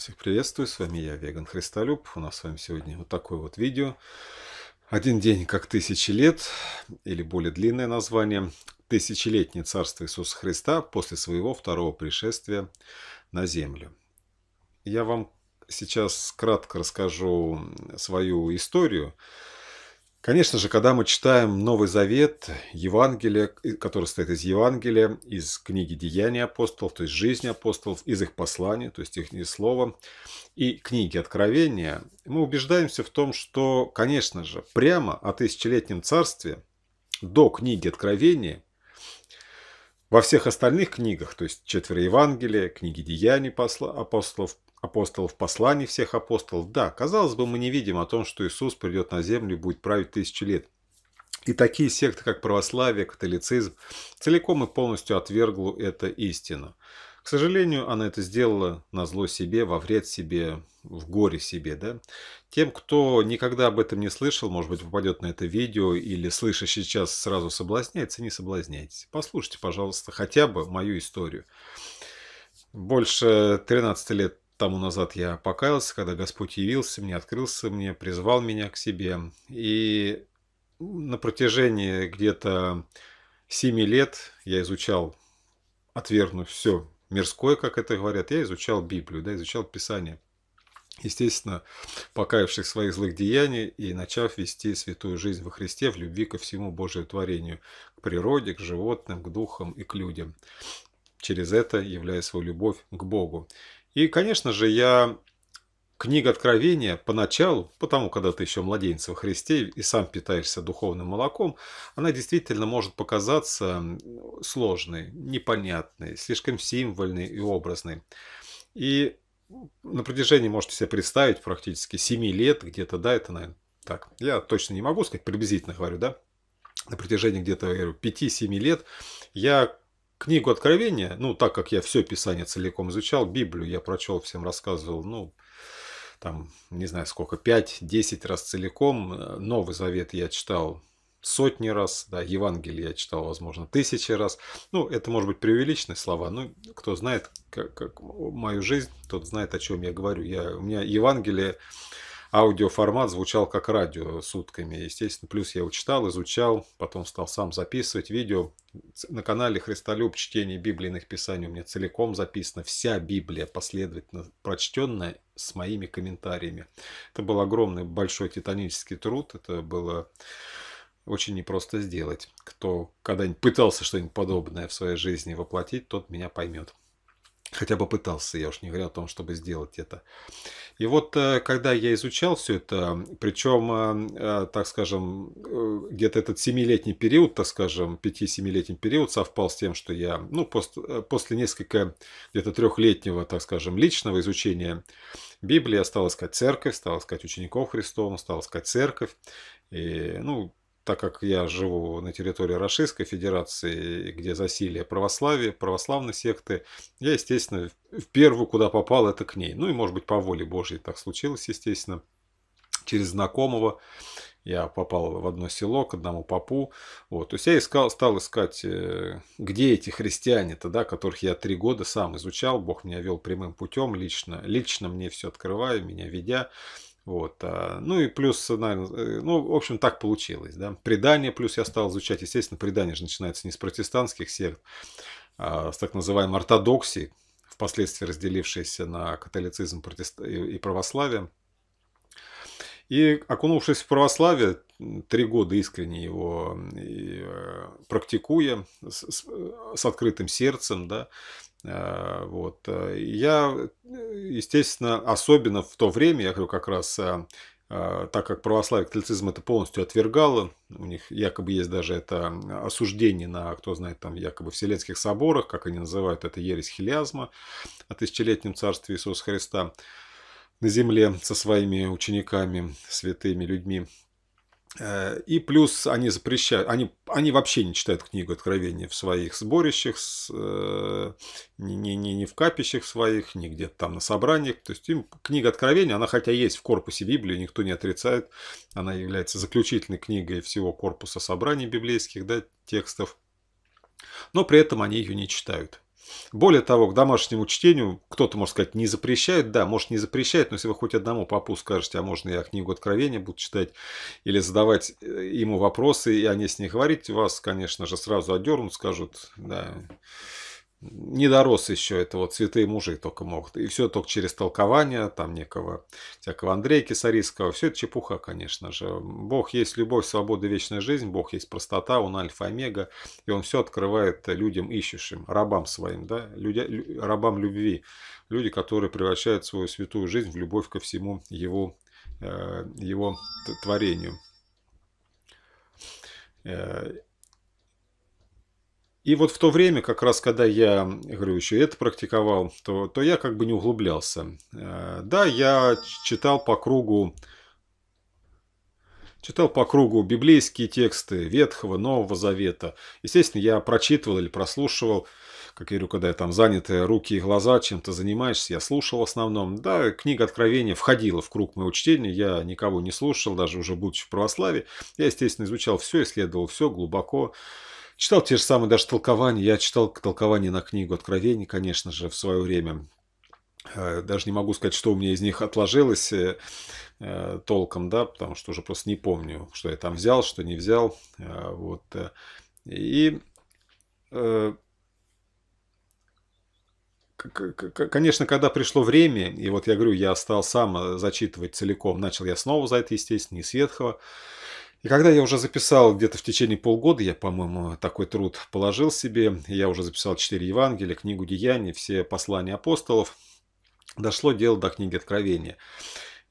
Всех приветствую, с вами я, Веган Христолюб. У нас с вами сегодня вот такое вот видео. Один день как тысячи лет, или более длинное название, тысячелетнее царство Иисуса Христа после своего второго пришествия на землю. Я вам сейчас кратко расскажу свою историю, Конечно же, когда мы читаем Новый Завет, Евангелие, которое состоит из Евангелия, из книги Деяний апостолов, то есть жизни апостолов, из их посланий, то есть их слова, и книги Откровения, мы убеждаемся в том, что, конечно же, прямо о тысячелетнем царстве до книги Откровения во всех остальных книгах, то есть четверо Евангелия, книги Деяний апостолов, апостолов, посланий всех апостолов. Да, казалось бы, мы не видим о том, что Иисус придет на землю и будет править тысячу лет. И такие секты, как православие, католицизм, целиком и полностью отвергло это истину. К сожалению, она это сделала на зло себе, во вред себе, в горе себе. Да? Тем, кто никогда об этом не слышал, может быть, попадет на это видео или слыша сейчас сразу соблазняется, не соблазняйтесь. Послушайте, пожалуйста, хотя бы мою историю. Больше 13 лет тому назад я покаялся, когда Господь явился мне, открылся мне, призвал меня к себе. И на протяжении где-то семи лет я изучал, отвергнув все мирское, как это говорят, я изучал Библию, да, изучал Писание. Естественно, покаявших своих злых деяний и начав вести святую жизнь во Христе в любви ко всему Божию творению, к природе, к животным, к духам и к людям. Через это являя свою любовь к Богу. И, конечно же, я книга Откровения поначалу, потому когда ты еще младенец во Христе и сам питаешься духовным молоком, она действительно может показаться сложной, непонятной, слишком символьной и образной. И на протяжении, можете себе представить, практически 7 лет где-то, да, это, наверное, так, я точно не могу сказать, приблизительно говорю, да, на протяжении где-то 5-7 лет я книгу Откровения, ну, так как я все Писание целиком изучал, Библию я прочел, всем рассказывал, ну, там, не знаю сколько, 5-10 раз целиком. Новый Завет я читал сотни раз, да, Евангелие я читал, возможно, тысячи раз. Ну, это может быть преувеличенные слова, но кто знает как, как мою жизнь, тот знает, о чем я говорю. Я, у меня Евангелие аудиоформат звучал как радио сутками. Естественно, плюс я его читал, изучал, потом стал сам записывать видео. На канале Христолюб чтение библейных писаний у меня целиком записана. Вся Библия последовательно прочтенная с моими комментариями. Это был огромный, большой титанический труд. Это было очень непросто сделать. Кто когда-нибудь пытался что-нибудь подобное в своей жизни воплотить, тот меня поймет хотя бы пытался, я уж не говорю о том, чтобы сделать это. И вот э, когда я изучал все это, причем, э, э, так скажем, где-то этот семилетний период, так скажем, пяти-семилетний период совпал с тем, что я, ну, после, после несколько, где-то трехлетнего, так скажем, личного изучения Библии, я стал искать церковь, стал искать учеников Христовых, стал искать церковь. И, ну, так как я живу на территории Российской Федерации, где засилие православия, православной секты, я, естественно, в первую, куда попал, это к ней. Ну и, может быть, по воле Божьей так случилось, естественно. Через знакомого я попал в одно село к одному попу. Вот. То есть я искал, стал искать, э, где эти христиане-то, да, которых я три года сам изучал. Бог меня вел прямым путем лично. Лично мне все открывая, меня ведя. Вот. А, ну и плюс, наверное, э, ну, в общем, так получилось. Да? Предание, плюс я стал изучать, естественно, предание же начинается не с протестантских сект, а с так называемой ортодоксии, впоследствии разделившейся на католицизм и православие. И окунувшись в православие, три года искренне его э, практикуя, с, с открытым сердцем, да, Э, вот. Э, я, естественно, особенно в то время, я говорю, как раз э, так как православие католицизм это полностью отвергало, у них якобы есть даже это осуждение на, кто знает, там якобы Вселенских соборах, как они называют это ересь хилиазма о тысячелетнем царстве Иисуса Христа на земле со своими учениками, святыми людьми. Э, и плюс они запрещают, они, они вообще не читают книгу Откровения в своих сборищах, э, ни, ни в капищах своих, ни где-то там на собраниях. То есть им книга Откровения, она хотя есть в корпусе Библии, никто не отрицает, она является заключительной книгой всего корпуса собраний библейских да, текстов, но при этом они ее не читают. Более того, к домашнему чтению кто-то, может сказать, не запрещает. Да, может не запрещает, но если вы хоть одному папу скажете, а можно я книгу Откровения буду читать, или задавать э, ему вопросы, и они с ней говорить, вас, конечно же, сразу отдернут, скажут, да, не дорос еще, это вот святые мужи только могут. И все только через толкование, там некого всякого Андрея Кисарийского. Все это чепуха, конечно же. Бог есть любовь, свобода, вечная жизнь. Бог есть простота, Он альфа, омега. И Он все открывает людям ищущим, рабам своим, да, люди, рабам любви. Люди, которые превращают свою святую жизнь в любовь ко всему Его, э, его творению. Э, и вот в то время, как раз когда я, говорю, еще это практиковал, то, то я как бы не углублялся. Э, да, я читал по кругу читал по кругу библейские тексты Ветхого, Нового Завета. Естественно, я прочитывал или прослушивал, как я говорю, когда я там заняты руки и глаза, чем-то занимаешься, я слушал в основном. Да, книга Откровения входила в круг моего чтения, я никого не слушал, даже уже будучи в православии. Я, естественно, изучал все, исследовал все глубоко. Читал те же самые даже толкования. Я читал толкования на книгу Откровений, конечно же, в свое время. Э, даже не могу сказать, что у меня из них отложилось э, э, толком, да, потому что уже просто не помню, что я там взял, что не взял. Вот. И Конечно, когда пришло время, и вот я говорю, я стал сам зачитывать целиком, начал я снова за это, естественно, из Ветхого, и когда я уже записал где-то в течение полгода, я, по-моему, такой труд положил себе, я уже записал четыре Евангелия, книгу Деяний, все послания апостолов, дошло дело до книги Откровения.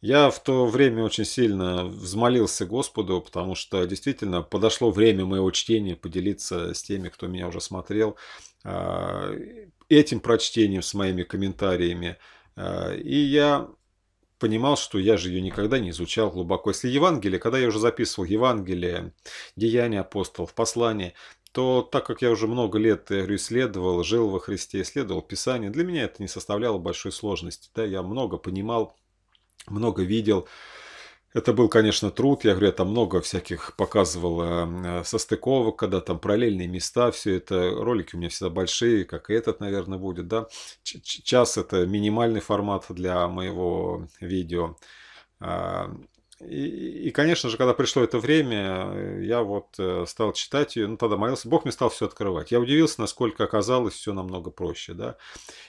Я в то время очень сильно взмолился Господу, потому что действительно подошло время моего чтения поделиться с теми, кто меня уже смотрел, а, этим прочтением с моими комментариями. А, и я понимал, что я же ее никогда не изучал глубоко. Если Евангелие, когда я уже записывал Евангелие, Деяния апостолов, послания, то так как я уже много лет я говорю, исследовал, жил во Христе, исследовал Писание, для меня это не составляло большой сложности. Да, я много понимал, много видел. Это был, конечно, труд. Я говорю, я там много всяких показывал э, состыковок, когда там параллельные места, все это. Ролики у меня всегда большие, как и этот, наверное, будет, да. Час это минимальный формат для моего видео. И, и, конечно же, когда пришло это время, я вот э, стал читать ее, ну тогда молился, Бог мне стал все открывать. Я удивился, насколько оказалось все намного проще, да.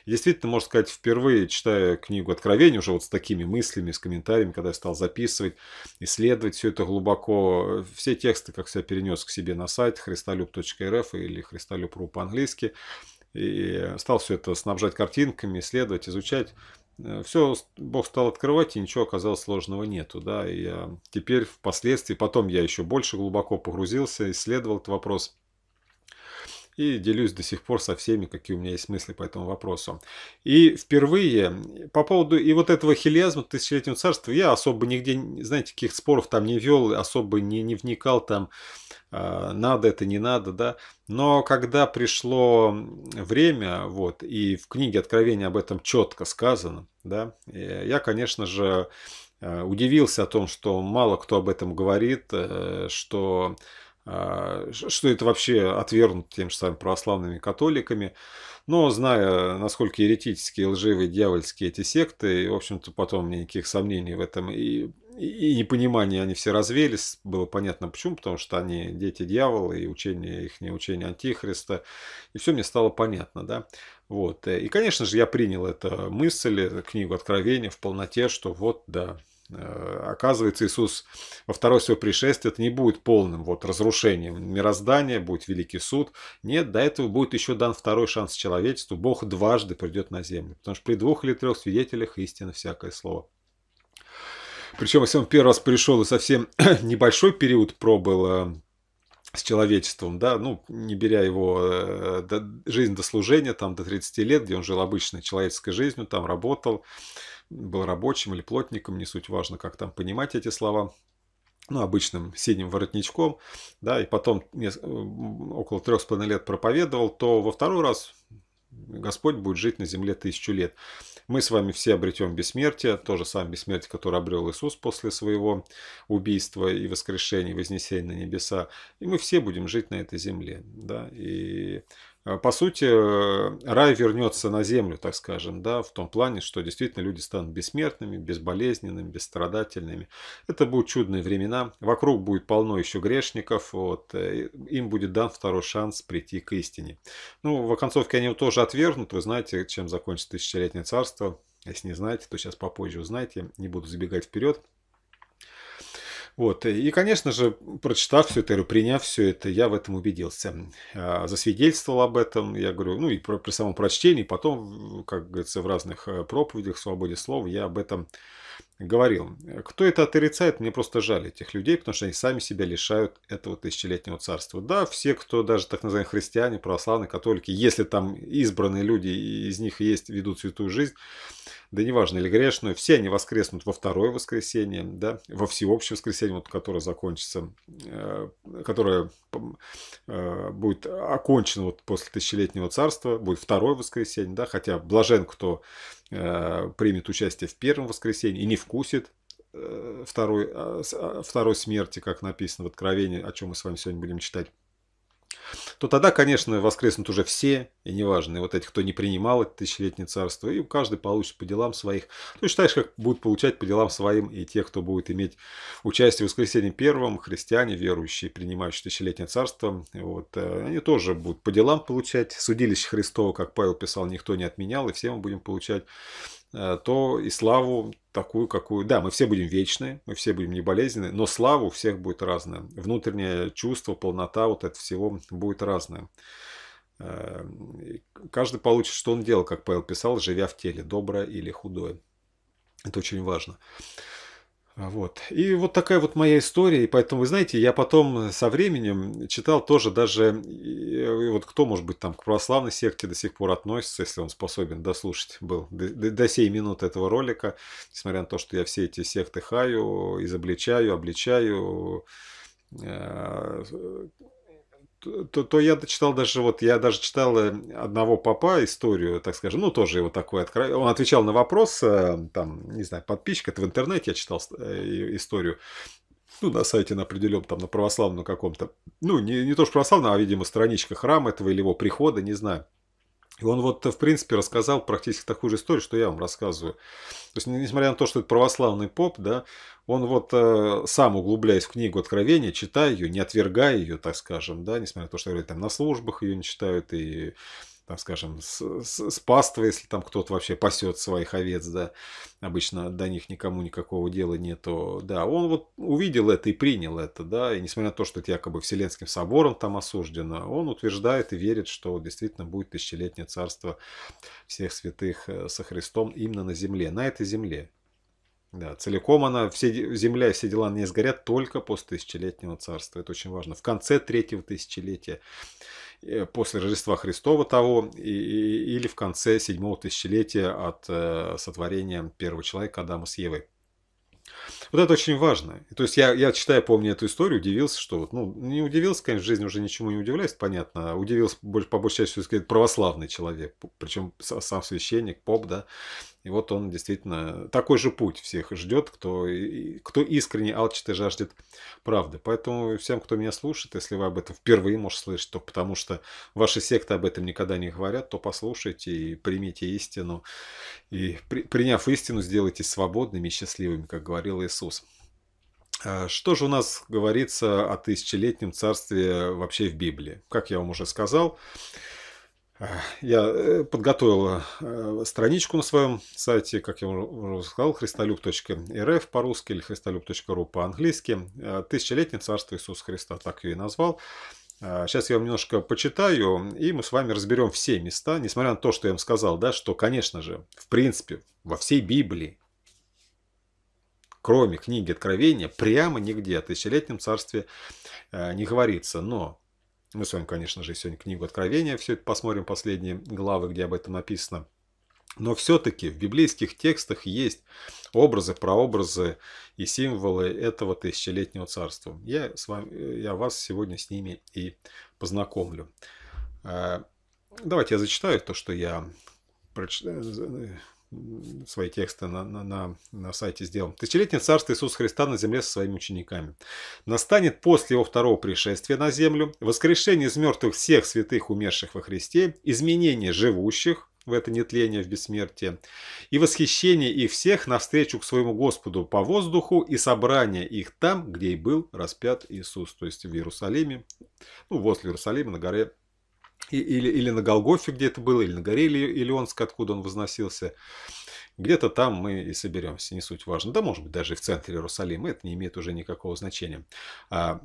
И действительно, можно сказать, впервые читая книгу Откровения, уже вот с такими мыслями, с комментариями, когда я стал записывать, исследовать все это глубоко, все тексты, как себя перенес к себе на сайт христолюб.рф или христолюб.ру по-английски, и стал все это снабжать картинками, исследовать, изучать. Э, все Бог стал открывать, и ничего оказалось сложного нету. Да? И я теперь впоследствии, потом я еще больше глубоко погрузился, исследовал этот вопрос. И делюсь до сих пор со всеми, какие у меня есть мысли по этому вопросу. И впервые по поводу и вот этого хилиазма тысячелетнего царства я особо нигде, знаете, каких споров там не вел, особо не, не вникал там а, надо это, не надо, да. Но когда пришло время, вот, и в книге Откровения об этом четко сказано, да, я, конечно же, э, удивился о том, что мало кто об этом говорит, э, что что это вообще отвергнуто тем же самыми православными католиками. Но зная, насколько еретические, лживые, дьявольские эти секты, в общем-то, потом никаких сомнений в этом и и непонимание они все развелись. Было понятно почему, потому что они дети дьявола, и учение их не учение антихриста. И все мне стало понятно, да. Вот. И, конечно же, я принял эту мысль, книгу Откровения в полноте, что вот, да, оказывается, Иисус во второе свое пришествие это не будет полным вот, разрушением мироздания, будет великий суд. Нет, до этого будет еще дан второй шанс человечеству. Бог дважды придет на землю. Потому что при двух или трех свидетелях истина всякое слово. Причем, если он первый раз пришел и совсем небольшой период пробыл э, с человечеством, да, ну, не беря его э, до, жизнь до служения, там, до 30 лет, где он жил обычной человеческой жизнью, там работал, был рабочим или плотником, не суть важно, как там понимать эти слова, ну, обычным синим воротничком, да, и потом около трех с половиной лет проповедовал, то во второй раз Господь будет жить на земле тысячу лет. Мы с вами все обретем бессмертие, то же самое бессмертие, которое обрел Иисус после своего убийства и воскрешения, вознесения на небеса. И мы все будем жить на этой земле. Да? И по сути, э, рай вернется на землю, так скажем, да, в том плане, что действительно люди станут бессмертными, безболезненными, бесстрадательными. Это будут чудные времена. Вокруг будет полно еще грешников, вот, э, им будет дан второй шанс прийти к истине. Ну, в оконцовке они его тоже отвергнут, вы знаете, чем закончится тысячелетнее царство. Если не знаете, то сейчас попозже узнаете, не буду забегать вперед. Вот. И, конечно же, прочитав все это, приняв все это, я в этом убедился. А, засвидетельствовал об этом, я говорю, ну и при, при самом прочтении, потом, как говорится, в разных э, проповедях, свободе слова, я об этом говорил. Кто это отрицает, мне просто жаль этих людей, потому что они сами себя лишают этого тысячелетнего царства. Да, все, кто даже так называемые христиане, православные, католики, если там избранные люди, из них есть, ведут святую жизнь, да неважно, или грешную, все они воскреснут во второе воскресенье, да, во всеобщее воскресенье, вот, которое закончится, э, которое э, будет окончено вот после тысячелетнего царства, будет второе воскресенье, да, хотя блажен, кто э, примет участие в первом воскресенье и не вкусит второй, второй смерти, как написано в Откровении, о чем мы с вами сегодня будем читать то тогда, конечно, воскреснут уже все, и неважно, и вот эти, кто не принимал это тысячелетнее царство, и каждый получит по делам своих. Ну, считаешь, как будут получать по делам своим и те, кто будет иметь участие в воскресенье первом, христиане, верующие, принимающие тысячелетнее царство, вот, э, они тоже будут по делам получать. Судилище Христово, как Павел писал, никто не отменял, и все мы будем получать Э, то и славу такую, какую... Да, мы все будем вечны, мы все будем не болезненны, но славу у всех будет разная. Внутреннее чувство, полнота вот это всего будет разное. Э, каждый получит, что он делал, как Павел писал, живя в теле, доброе или худое. Это очень важно. Вот. И вот такая вот моя история. И поэтому, вы знаете, я потом со временем читал тоже даже, и вот кто, может быть, там к православной секте до сих пор относится, если он способен дослушать был до, до, до сей минуты этого ролика, несмотря на то, что я все эти секты хаю, изобличаю, обличаю, э, то, то я читал даже, вот я даже читал э, одного папа историю, так скажем, ну тоже его такой откровенный. Он отвечал на вопрос, э, там, не знаю, подписчик, это в интернете я читал э, историю, ну, на сайте на определенном, там, на православном каком-то, ну, не, не то что православном, а, видимо, страничка храма этого или его прихода, не знаю. И он вот, в принципе, рассказал практически такую же историю, что я вам рассказываю. То есть, несмотря на то, что это православный поп, да, он вот э, сам углубляясь в книгу Откровения, читая ее, не отвергая ее, так скажем, да, несмотря на то, что говорят, там на службах ее не читают и там, скажем, с, с, с паствой, если там кто-то вообще пасет своих овец, да, обычно до них никому никакого дела нету, да, он вот увидел это и принял это, да, и несмотря на то, что это якобы Вселенским собором там осуждено, он утверждает и верит, что действительно будет тысячелетнее царство всех святых э, со Христом именно на земле, на этой земле. Да, целиком она, все, земля и все дела не сгорят только после тысячелетнего царства. Это очень важно. В конце третьего тысячелетия после Рождества Христова того и, или в конце седьмого тысячелетия от э, сотворения первого человека Адама с Евой. Вот это очень важно. То есть я, я читая, помню эту историю, удивился, что вот, ну, не удивился, конечно, в жизни уже ничему не удивляюсь, понятно. Удивился по большей части, сказать, православный человек, причем сам священник, поп, да. И вот он действительно такой же путь всех ждет, кто, кто искренне алчит и жаждет правды. Поэтому всем, кто меня слушает, если вы об этом впервые можете слышать, то потому что ваши секты об этом никогда не говорят, то послушайте и примите истину. И при, приняв истину, сделайтесь свободными и счастливыми, как говорил Иисус. А что же у нас говорится о тысячелетнем царстве вообще в Библии? Как я вам уже сказал, я э, подготовил э, страничку на своем сайте, как я уже сказал, христолюб.рф по-русски или христолюб.ру по-английски. Э, Тысячелетнее царство Иисуса Христа, так ее и назвал. Сейчас я вам немножко почитаю, и мы с вами разберем все места, несмотря на то, что я вам сказал, да, что, конечно же, в принципе, во всей Библии, кроме книги Откровения, прямо нигде о тысячелетнем царстве не говорится. Но мы с вами, конечно же, сегодня книгу Откровения все это посмотрим, последние главы, где об этом написано. Но все-таки в библейских текстах есть образы, прообразы и символы этого тысячелетнего царства. Я, с вами, я вас сегодня с ними и познакомлю. Э, давайте я зачитаю то, что я свои тексты на, на, на, на сайте сделал. Тысячелетнее царство Иисуса Христа на земле со своими учениками. Настанет после его второго пришествия на землю, воскрешение из мертвых всех святых, умерших во Христе, изменение живущих, в это нетление, в бессмертие, и восхищение их всех навстречу к своему Господу по воздуху и собрание их там, где и был распят Иисус, то есть в Иерусалиме, ну, возле Иерусалима, на горе, или, или на Голгофе, где это было, или на горе Илионск, откуда он возносился. Где-то там мы и соберемся, не суть важно. Да, может быть, даже и в центре Иерусалима, это не имеет уже никакого значения. А,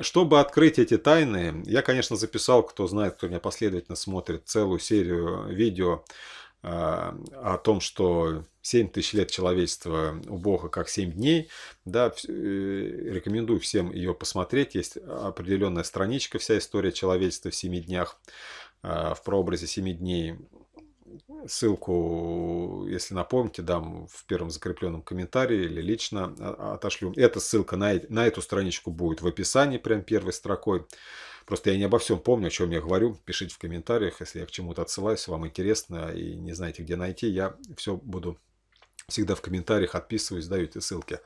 чтобы открыть эти тайны, я, конечно, записал, кто знает, кто меня последовательно смотрит, целую серию видео о том, что 7 тысяч лет человечества у Бога как 7 дней. Да, э, рекомендую всем ее посмотреть. Есть определенная страничка «Вся история человечества в 7 днях» а, в прообразе 7 дней ссылку, если напомните, дам в первом закрепленном комментарии или лично отошлю. Эта ссылка на, на эту страничку будет в описании, прям первой строкой. Просто я не обо всем помню, о чем я говорю. Пишите в комментариях, если я к чему-то отсылаюсь, вам интересно и не знаете, где найти. Я все буду всегда в комментариях отписываюсь, даю эти ссылки.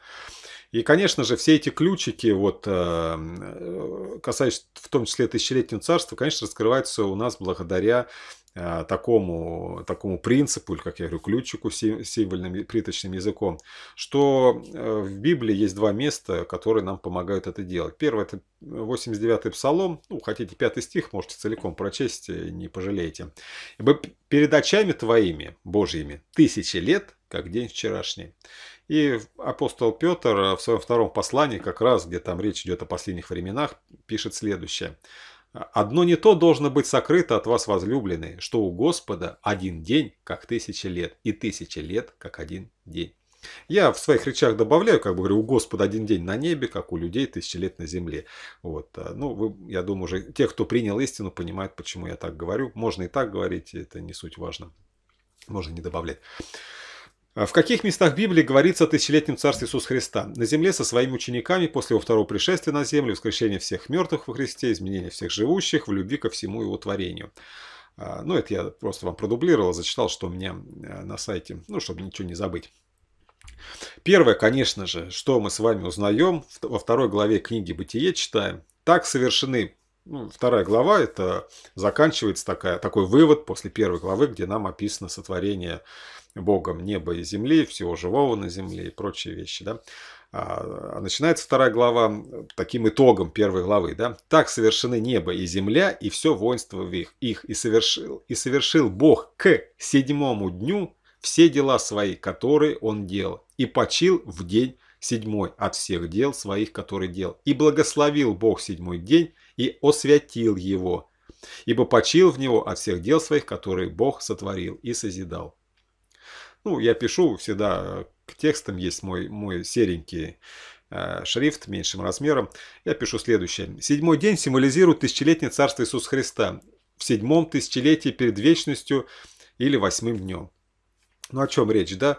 И, конечно же, все эти ключики, вот, э, касаясь в том числе тысячелетнего царства, конечно, раскрываются у нас благодаря Э, такому, такому принципу, или, как я говорю, ключику символьным приточным языком, что э, в Библии есть два места, которые нам помогают это делать. Первое – это 89-й псалом, ну, хотите, пятый стих, можете целиком прочесть, не пожалеете. «Ибо перед очами твоими, Божьими, тысячи лет, как день вчерашний». И апостол Петр в своем втором послании, как раз, где там речь идет о последних временах, пишет следующее – Одно не то должно быть сокрыто от вас, возлюбленные, что у Господа один день, как тысяча лет, и тысяча лет, как один день. Я в своих речах добавляю, как бы говорю, у Господа один день на небе, как у людей тысячи лет на земле. Вот. А, ну, вы, я думаю, уже те, кто принял истину, понимают, почему я так говорю. Можно и так говорить, это не суть важно. Можно не добавлять. А в каких местах Библии говорится о тысячелетнем царстве Иисуса Христа? На земле со своими учениками после его второго пришествия на землю, воскрешение всех мертвых во Христе, изменение всех живущих в любви ко всему его творению. А, ну, это я просто вам продублировал, зачитал, что у меня э, на сайте, ну, чтобы ничего не забыть. Первое, конечно же, что мы с вами узнаем, во второй главе книги «Бытие» читаем. Так совершены ну, вторая глава, это заканчивается такая, такой вывод после первой главы, где нам описано сотворение Богом неба и земли, всего живого на земле и прочие вещи. Да? А, а начинается вторая глава таким итогом первой главы. Да? Так совершены небо и земля, и все воинство в их, их и, совершил, и совершил Бог к седьмому дню все дела свои, которые он делал, и почил в день седьмой от всех дел своих, которые делал. И благословил Бог седьмой день и освятил его, ибо почил в него от всех дел своих, которые Бог сотворил и созидал. Ну, я пишу всегда э, к текстам, есть мой, мой серенький э, шрифт меньшим размером. Я пишу следующее. Седьмой день символизирует тысячелетнее царство Иисуса Христа. В седьмом тысячелетии перед вечностью или восьмым днем. Ну, о чем речь, да?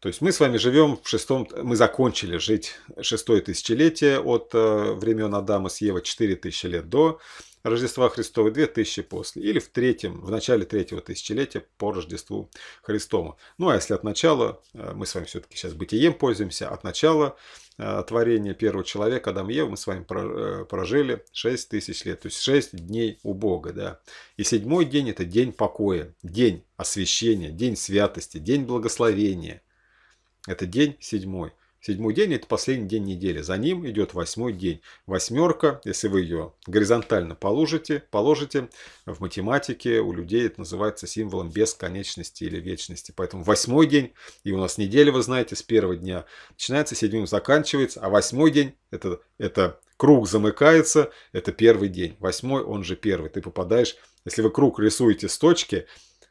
То есть мы с вами живем в шестом, мы закончили жить шестое тысячелетие от э, времен Адама с Евы, четыре тысячи лет до Рождества Христова, 2000 после, или в третьем, в начале третьего тысячелетия по Рождеству Христову. Ну а если от начала, э, мы с вами все-таки сейчас бытием пользуемся, от начала э, творения первого человека, Адам и Ева, мы с вами э, прожили 6 тысяч лет, то есть 6 дней у Бога, да. И седьмой день это день покоя, день освящения, день святости, день благословения. Это день седьмой. Седьмой день – это последний день недели. За ним идет восьмой день. Восьмерка, если вы ее горизонтально положите, положите в математике у людей это называется символом бесконечности или вечности. Поэтому восьмой день, и у нас неделя, вы знаете, с первого дня начинается, седьмым заканчивается, а восьмой день это, это круг замыкается, это первый день. Восьмой, он же первый. Ты попадаешь, если вы круг рисуете с точки,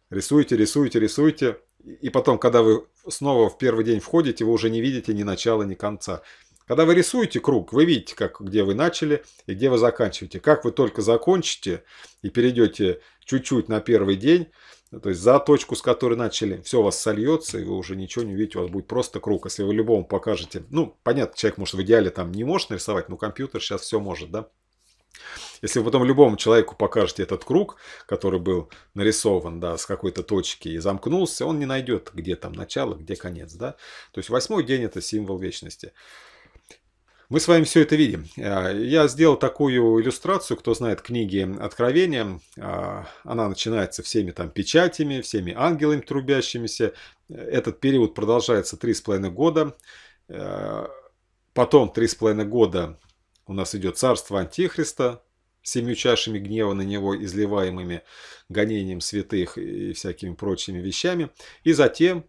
рисуете, рисуете, рисуете, и потом, когда вы снова в первый день входите, вы уже не видите ни начала, ни конца. Когда вы рисуете круг, вы видите, как, где вы начали и где вы заканчиваете. Как вы только закончите и перейдете чуть-чуть на первый день, то есть за точку, с которой начали, все у вас сольется, и вы уже ничего не увидите, у вас будет просто круг. Если вы любому покажете, ну, понятно, человек, может, в идеале там не может нарисовать, но компьютер сейчас все может, да? Если вы потом любому человеку покажете этот круг, который был нарисован, да, с какой-то точки и замкнулся, он не найдет, где там начало, где конец, да. То есть восьмой день это символ вечности. Мы с вами все это видим. А, я сделал такую иллюстрацию, кто знает книги Откровения. А, она начинается всеми там печатями, всеми ангелами трубящимися. Этот период продолжается три с половиной года. А, потом три с половиной года у нас идет царство Антихриста, семью чашами гнева на него, изливаемыми гонением святых и всякими прочими вещами. И затем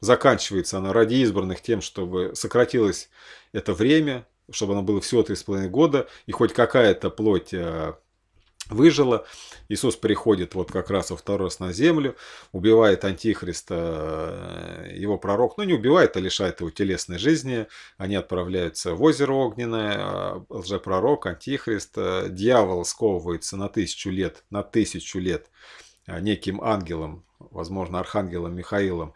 заканчивается она ради избранных тем, чтобы сократилось это время, чтобы оно было всего 3,5 года, и хоть какая-то плоть э, выжила. Иисус приходит вот как раз во второй раз на землю, убивает Антихриста, э, его пророк, ну не убивает, а лишает его телесной жизни. Они отправляются в озеро огненное, а лжепророк, Антихрист, э, дьявол сковывается на тысячу лет, на тысячу лет неким ангелом, возможно, архангелом Михаилом,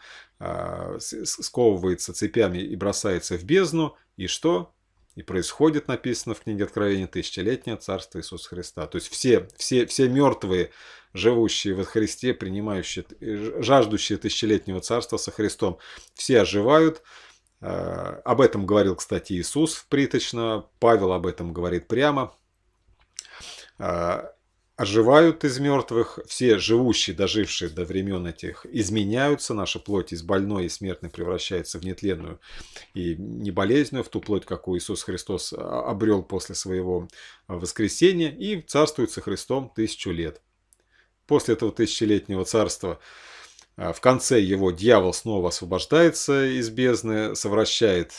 сковывается цепями и бросается в бездну. И что? И происходит, написано в книге Откровения, тысячелетнее царство Иисуса Христа. То есть все, все, все мертвые, живущие во Христе, принимающие, жаждущие тысячелетнего царства со Христом, все оживают. А, об этом говорил, кстати, Иисус приточно, Павел об этом говорит прямо. А, оживают из мертвых, все живущие, дожившие до времен этих, изменяются, наша плоть из больной и смертной превращается в нетленную и неболезненную, в ту плоть, какую Иисус Христос обрел после своего воскресения, и царствует со Христом тысячу лет. После этого тысячелетнего царства в конце его дьявол снова освобождается из бездны, совращает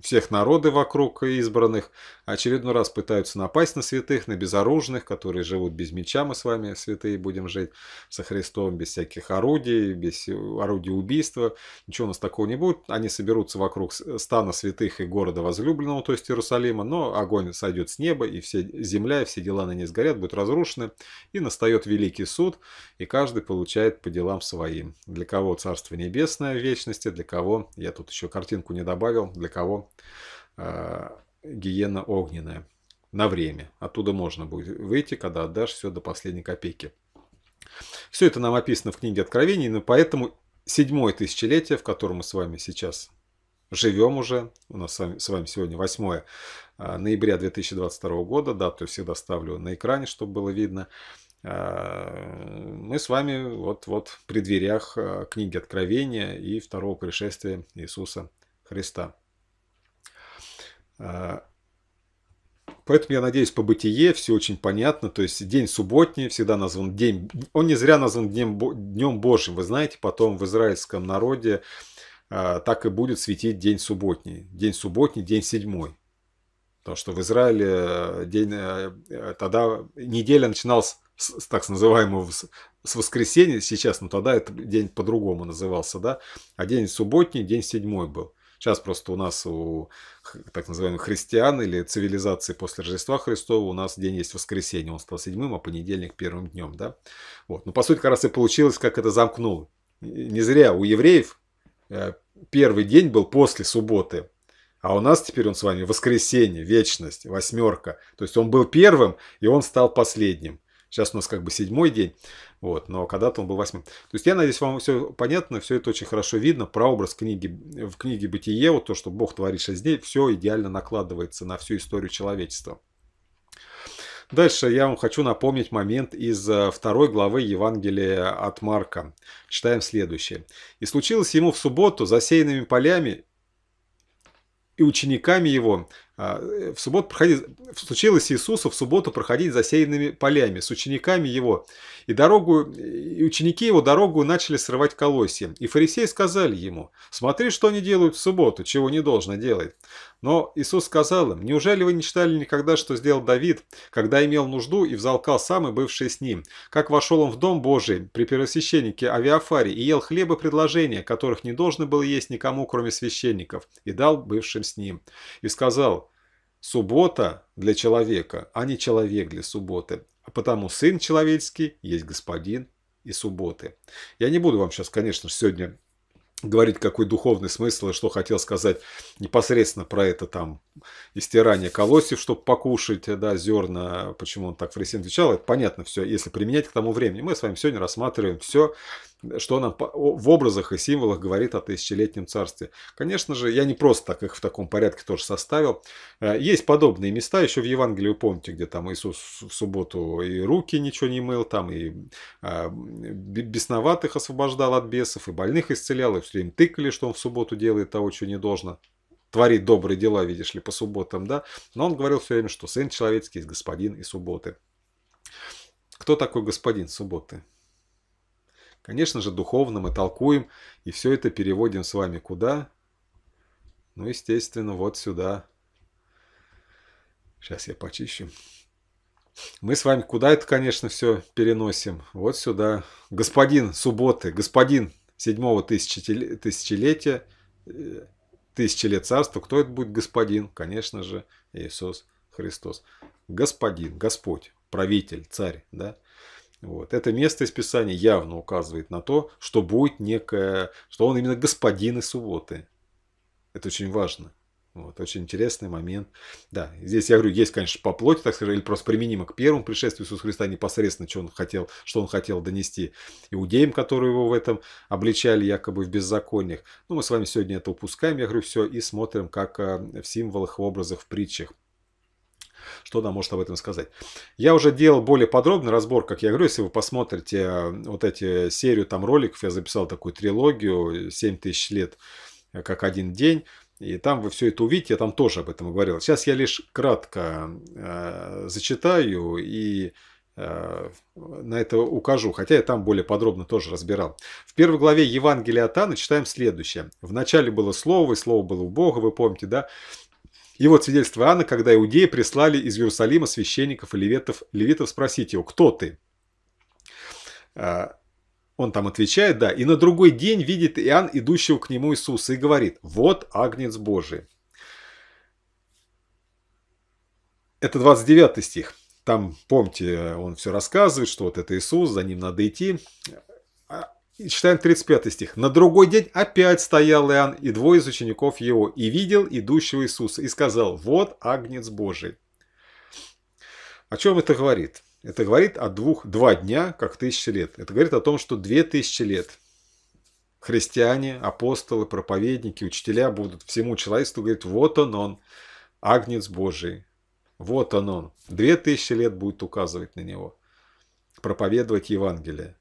всех народы вокруг избранных, очередной раз пытаются напасть на святых, на безоружных, которые живут без меча, мы с вами святые будем жить со Христом, без всяких орудий, без орудий убийства, ничего у нас такого не будет, они соберутся вокруг стана святых и города возлюбленного, то есть Иерусалима, но огонь сойдет с неба, и все земля, и все дела на ней сгорят, будут разрушены, и настает великий суд, и каждый получает по делам своим. Для кого Царство Небесное в вечности, для кого, я тут еще картинку не добавил, для кого э, гиена огненная на время. Оттуда можно будет выйти, когда отдашь все до последней копейки. Все это нам описано в книге Откровений, но поэтому седьмое тысячелетие, в котором мы с вами сейчас живем уже, у нас с вами, с вами сегодня 8 э, ноября 2022 года, дату всегда ставлю на экране, чтобы было видно, э, мы с вами вот-вот при дверях э, книги Откровения и второго пришествия Иисуса Христа. А, поэтому я надеюсь, по бытие все очень понятно. То есть день субботний всегда назван день. Он не зря назван днем, днем Божьим. Вы знаете, потом в израильском народе а, так и будет светить день субботний. День субботний, день седьмой. Потому что в Израиле э, день, э, э, тогда неделя начиналась с, так называемого с воскресенья сейчас, но тогда этот день по-другому назывался, да, а день субботний, день седьмой был. Сейчас просто у нас, у так называемых христиан или цивилизации после Рождества Христова, у нас день есть воскресенье. Он стал седьмым, а понедельник первым днем. Да? Вот. Но по сути, как раз и получилось, как это замкнуло. Не зря у евреев э, первый день был после субботы. А у нас теперь он с вами воскресенье, вечность, восьмерка. То есть он был первым, и он стал последним. Сейчас у нас как бы седьмой день, вот, но когда-то он был восьмым. То есть я надеюсь, вам все понятно, все это очень хорошо видно. Прообраз книги, в книге «Бытие», вот то, что Бог творит шесть дней, все идеально накладывается на всю историю человечества. Дальше я вам хочу напомнить момент из э, второй главы Евангелия от Марка. Читаем следующее. «И случилось ему в субботу засеянными полями и учениками его а, в субботу проходить, случилось Иисусу в субботу проходить засеянными полями с учениками его. И, дорогу, и ученики его дорогу начали срывать колосья. И фарисеи сказали ему, смотри, что они делают в субботу, чего не должно делать. Но Иисус сказал им, неужели вы не читали никогда, что сделал Давид, когда имел нужду и взалкал сам и бывший с ним? Как вошел он в дом Божий при первосвященнике Авиафаре и ел хлеба предложения, которых не должно было есть никому, кроме священников, и дал бывшим с ним. И сказал, суббота для человека, а не человек для субботы. А потому Сын Человеческий есть Господин и субботы. Я не буду вам сейчас, конечно, сегодня говорить, какой духовный смысл и что хотел сказать непосредственно про это там истирание колосьев, чтобы покушать, да, зерна, почему он так фарисеям отвечал, это понятно все, если применять к тому времени. Мы с вами сегодня рассматриваем все, что нам в образах и символах говорит о тысячелетнем царстве. Конечно же, я не просто так их в таком порядке тоже составил. Э, есть подобные места еще в Евангелии, помните, где там Иисус в субботу и руки ничего не мыл, там и а, бесноватых освобождал от бесов, и больных исцелял, и все время тыкали, что он в субботу делает того, что не должно творить добрые дела, видишь ли, по субботам, да. Но он говорил все время, что Сын Человеческий есть Господин и субботы. Кто такой Господин субботы? Конечно же, духовно мы толкуем и все это переводим с вами куда? Ну, естественно, вот сюда. Сейчас я почищу. Мы с вами куда это, конечно, все переносим? Вот сюда. Господин субботы, господин седьмого тысячелетия, э, тысячи лет царства. Кто это будет господин? Конечно же, Иисус Христос. Господин, Господь, правитель, царь, да? Вот. Это место из Писания явно указывает на то, что будет некое, что он именно господин и субботы. Это очень важно. Вот, очень интересный момент. Да, здесь я говорю, есть, конечно, по плоти, так сказать, или просто применимо к первому пришествию Иисуса Христа непосредственно, что он хотел, что он хотел донести иудеям, которые его в этом обличали якобы в беззакониях. Ну, мы с вами сегодня это упускаем, я говорю, все, и смотрим, как а, в символах, в образах, в притчах что она может об этом сказать. Я уже делал более подробный разбор, как я говорю, если вы посмотрите э, вот эти серию там роликов, я записал такую трилогию 7 тысяч лет э, как один день. И там вы все это увидите, я там тоже об этом говорил. Сейчас я лишь кратко э, зачитаю и э, на это укажу, хотя я там более подробно тоже разбирал. В первой главе Евангелия от Анны читаем следующее. В начале было Слово, и Слово было у Бога, вы помните, да? И вот свидетельство Иоанна, когда иудеи прислали из Иерусалима священников и левитов, левитов спросить его, кто ты? А, он там отвечает, да, и на другой день видит Иоанн, идущего к нему Иисуса, и говорит, вот Агнец Божий. Это 29 стих. Там, помните, он все рассказывает, что вот это Иисус, за ним надо идти. Читаем 35 стих. «На другой день опять стоял Иоанн и двое из учеников его, и видел идущего Иисуса, и сказал, вот Агнец Божий». О чем это говорит? Это говорит о двух, два дня, как тысячи лет. Это говорит о том, что две тысячи лет христиане, апостолы, проповедники, учителя будут всему человечеству говорить, вот он он, Агнец Божий, вот он он. Две тысячи лет будет указывать на него, проповедовать Евангелие.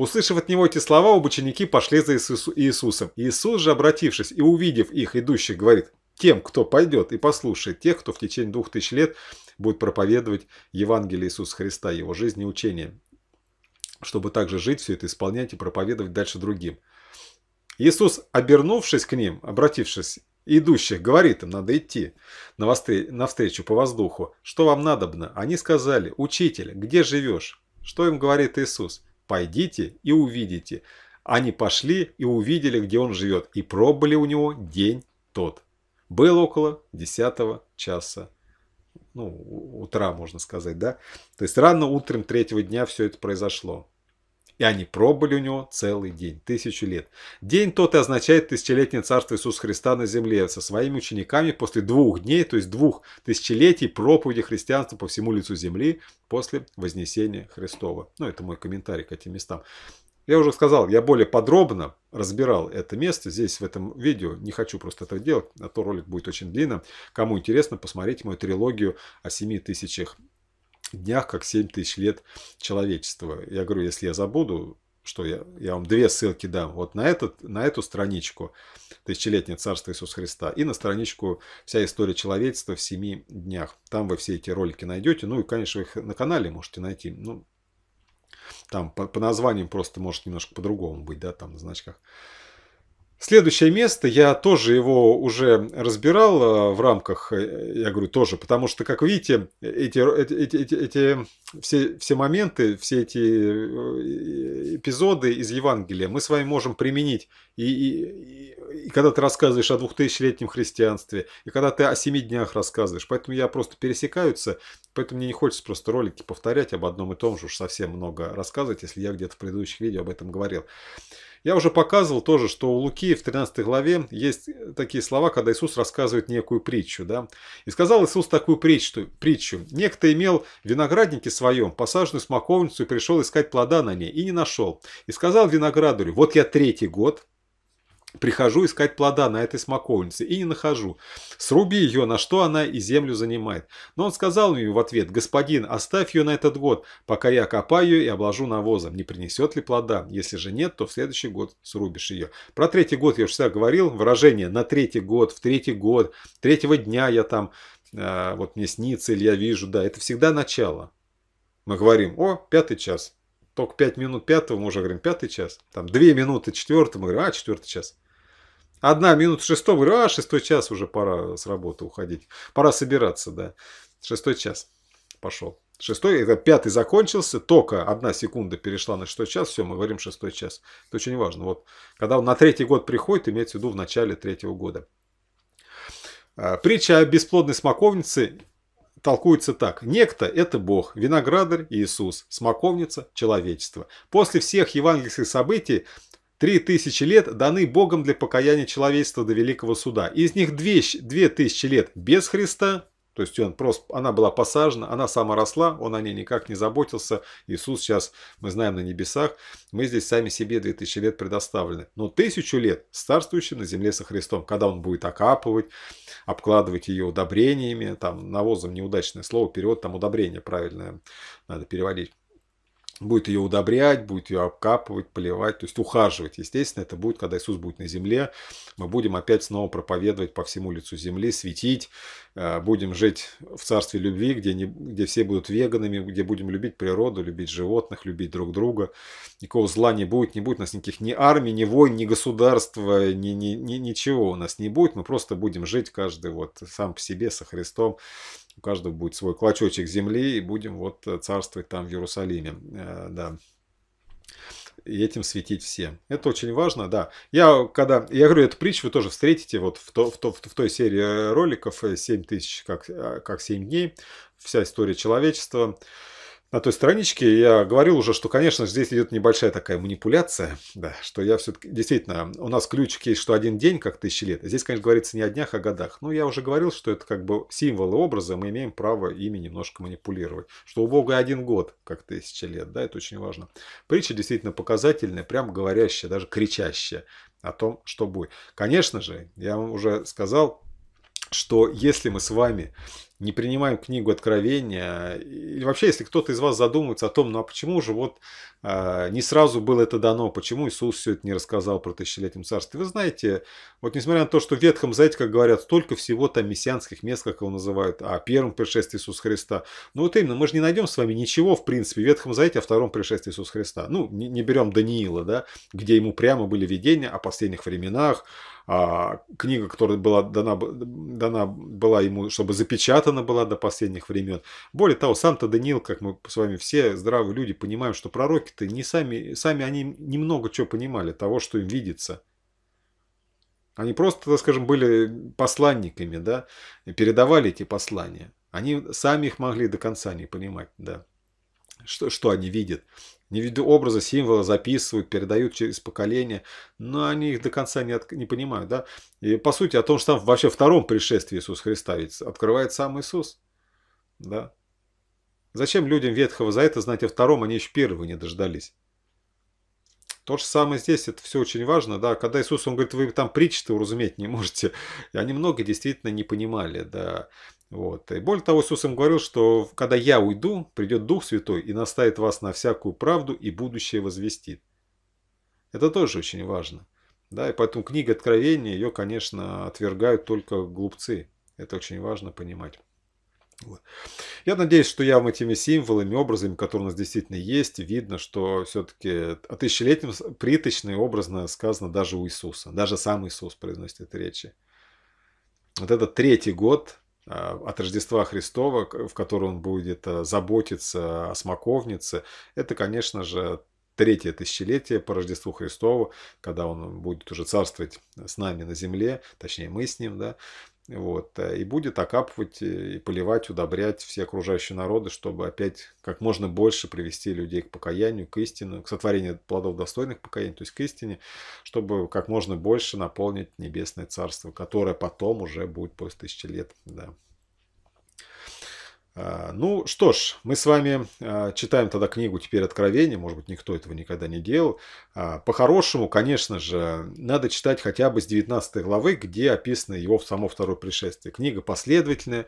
Услышав от него эти слова, оба ученики пошли за Иисусом. Иисус же, обратившись и увидев их, идущих, говорит, тем, кто пойдет и послушает тех, кто в течение двух тысяч лет будет проповедовать Евангелие Иисуса Христа, его жизнь и учение, чтобы также жить, все это исполнять и проповедовать дальше другим. Иисус, обернувшись к ним, обратившись, идущих, говорит им, надо идти навстречу по воздуху. Что вам надобно? Они сказали, учитель, где живешь? Что им говорит Иисус? Пойдите и увидите. Они пошли и увидели, где он живет, и пробыли у него день тот. Был около 10 часа, ну, утра, можно сказать, да? То есть рано утром третьего дня все это произошло. И они пробыли у него целый день, тысячу лет. День тот и означает тысячелетнее царство Иисуса Христа на земле со своими учениками после двух дней, то есть двух тысячелетий проповеди христианства по всему лицу земли после вознесения Христова. Ну, это мой комментарий к этим местам. Я уже сказал, я более подробно разбирал это место здесь в этом видео. Не хочу просто это делать, а то ролик будет очень длинным. Кому интересно, посмотрите мою трилогию о 7 тысячах днях, как 7 тысяч лет человечества. Я говорю, если я забуду, что я, я вам две ссылки дам. Вот на, этот, на эту страничку «Тысячелетнее царство Иисуса Христа» и на страничку «Вся история человечества в семи днях». Там вы все эти ролики найдете. Ну и, конечно, вы их на канале можете найти. Ну, там по, по названиям просто может немножко по-другому быть, да, там на значках. Следующее место, я тоже его уже разбирал э, в рамках, э, я говорю, тоже, потому что, как видите, эти, эти, эти, эти все, все моменты, все эти э, эпизоды из Евангелия мы с вами можем применить. И, и, и когда ты рассказываешь о двухтысячелетнем христианстве, и когда ты о семи днях рассказываешь. Поэтому я просто пересекаются, поэтому мне не хочется просто ролики повторять об одном и том же, уж совсем много рассказывать, если я где-то в предыдущих видео об этом говорил. Я уже показывал тоже, что у Луки в 13 главе есть такие слова, когда Иисус рассказывает некую притчу. Да? И сказал Иисус такую притчу. притчу. Некто имел в винограднике своем посаженную смоковницу и пришел искать плода на ней, и не нашел. И сказал виноградарю, вот я третий год Прихожу искать плода на этой смоковнице и не нахожу. Сруби ее, на что она и землю занимает. Но он сказал мне в ответ, господин, оставь ее на этот год, пока я копаю и обложу навозом. Не принесет ли плода? Если же нет, то в следующий год срубишь ее. Про третий год я уже всегда говорил. Выражение на третий год, в третий год, третьего дня я там, э, вот мне снится или я вижу. Да, это всегда начало. Мы говорим, о, пятый час только 5 минут пятого, мы уже говорим пятый час. Там 2 минуты четвертого, мы говорим, а, четвертый час. Одна минута шестого, говорю, а, шестой час уже пора с работы уходить. Пора собираться, да. Шестой час пошел. Шестой, это пятый закончился, только одна секунда перешла на шестой час, все, мы говорим шестой час. Это очень важно. Вот, когда он на третий год приходит, имеется в виду в начале третьего года. А, притча о бесплодной смоковнице толкуется так. Некто – это Бог, виноградарь – Иисус, смоковница – человечество. После всех евангельских событий Три тысячи лет даны Богом для покаяния человечества до Великого Суда. Из них две, две тысячи лет без Христа, то есть он просто, она была посажена, она сама росла, он о ней никак не заботился. Иисус сейчас, мы знаем, на небесах. Мы здесь сами себе 2000 лет предоставлены. Но тысячу лет царствующий на земле со Христом, когда он будет окапывать, обкладывать ее удобрениями, там навозом неудачное слово, перевод, там удобрение правильное надо переводить будет ее удобрять, будет ее обкапывать, поливать, то есть ухаживать. Естественно, это будет, когда Иисус будет на земле. Мы будем опять снова проповедовать по всему лицу земли, светить. Э, будем жить в царстве любви, где, не, где все будут веганами, где будем любить природу, любить животных, любить друг друга. Никакого зла не будет, не будет у нас никаких ни армий, ни войн, ни государства, ни, ни, ни, ничего у нас не будет. Мы просто будем жить каждый вот сам по себе со Христом у каждого будет свой клочочек земли, и будем вот э, царствовать там в Иерусалиме. Э, да. И этим светить всем. Это очень важно, да. Я, когда, я говорю, эту притчу вы тоже встретите вот в, то, в, то, в той серии роликов 7 э, тысяч, как, как 7 дней, вся история человечества на той страничке я говорил уже, что, конечно, здесь идет небольшая такая манипуляция, да, что я все-таки, действительно, у нас ключик есть, что один день, как тысячи лет. Здесь, конечно, говорится не о днях, а о годах. Но я уже говорил, что это как бы символы образа, мы имеем право ими немножко манипулировать. Что у Бога один год, как тысяча лет, да, это очень важно. Притча действительно показательная, прям говорящая, даже кричащая о том, что будет. Конечно же, я вам уже сказал, что если мы с вами не принимаем книгу Откровения, или вообще, если кто-то из вас задумывается о том, ну а почему же вот э, не сразу было это дано, почему Иисус все это не рассказал про тысячелетнем царстве, вы знаете, вот несмотря на то, что в Ветхом Завете, как говорят, столько всего там мессианских мест, как его называют, о первом пришествии Иисуса Христа, ну вот именно, мы же не найдем с вами ничего, в принципе, в Ветхом Завете о втором пришествии Иисуса Христа. Ну, не, не берем Даниила, да, где ему прямо были видения о последних временах, а, книга, которая была дана, дана была ему, чтобы запечатана была до последних времен. Более того, сам-то Даниил, как мы с вами все здравые люди понимаем, что пророки-то не сами, сами они немного чего понимали, того, что им видится. Они просто, так скажем, были посланниками, да, передавали эти послания. Они сами их могли до конца не понимать, да, что, что они видят не ввиду образа, символа записывают, передают через поколение, но они их до конца не, от, не понимают. Да? И по сути о том, что там вообще втором пришествии Иисуса Христа ведь открывает сам Иисус. Да? Зачем людям Ветхого за это знать о втором, они еще первого не дождались. То же самое здесь, это все очень важно, да, когда Иисус, он говорит, вы там притчи-то уразуметь не можете, и они много действительно не понимали, да, вот. И более того, Иисус им говорил, что когда я уйду, придет Дух Святой и наставит вас на всякую правду и будущее возвестит. Это тоже очень важно. Да, и поэтому книга Откровения, ее, конечно, отвергают только глупцы. Это очень важно понимать. Вот. Я надеюсь, что я вам этими символами, образами, которые у нас действительно есть, видно, что все-таки о тысячелетнем приточно и образно сказано даже у Иисуса. Даже сам Иисус произносит эти речи. Вот этот третий год от Рождества Христова, в котором он будет а, заботиться о смоковнице, это, конечно же, третье тысячелетие по Рождеству Христову, когда он будет уже царствовать с нами на земле, точнее мы с ним, да, вот, э, и будет окапывать и поливать, удобрять все окружающие народы, чтобы опять как можно больше привести людей к покаянию, к истину, к сотворению плодов достойных покаяния, то есть к истине, чтобы как можно больше наполнить небесное царство, которое потом уже будет после тысячи лет. Да. А, ну что ж, мы с вами а, читаем тогда книгу «Теперь Откровение». Может быть, никто этого никогда не делал. А, по-хорошему, конечно же, надо читать хотя бы с 19 главы, где описано его само второе пришествие. Книга последовательная,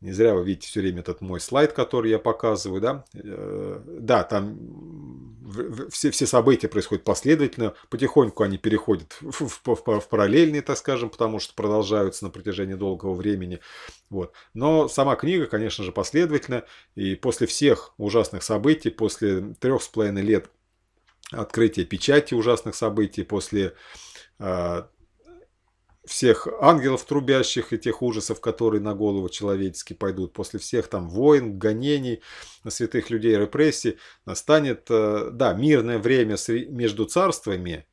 не зря вы видите все время этот мой слайд, который я показываю, да. Э, да, там все, все события происходят последовательно, потихоньку они переходят в, в, в, в параллельные, так скажем, потому что продолжаются на протяжении долгого времени. Вот. Но сама книга, конечно же, последовательна, и после всех ужасных событий, после трех с половиной лет открытия печати ужасных событий, после э, всех ангелов трубящих и тех ужасов, которые на голову человечески пойдут, после всех там войн, гонений на святых людей, репрессий, настанет, э, да, мирное время между царствами,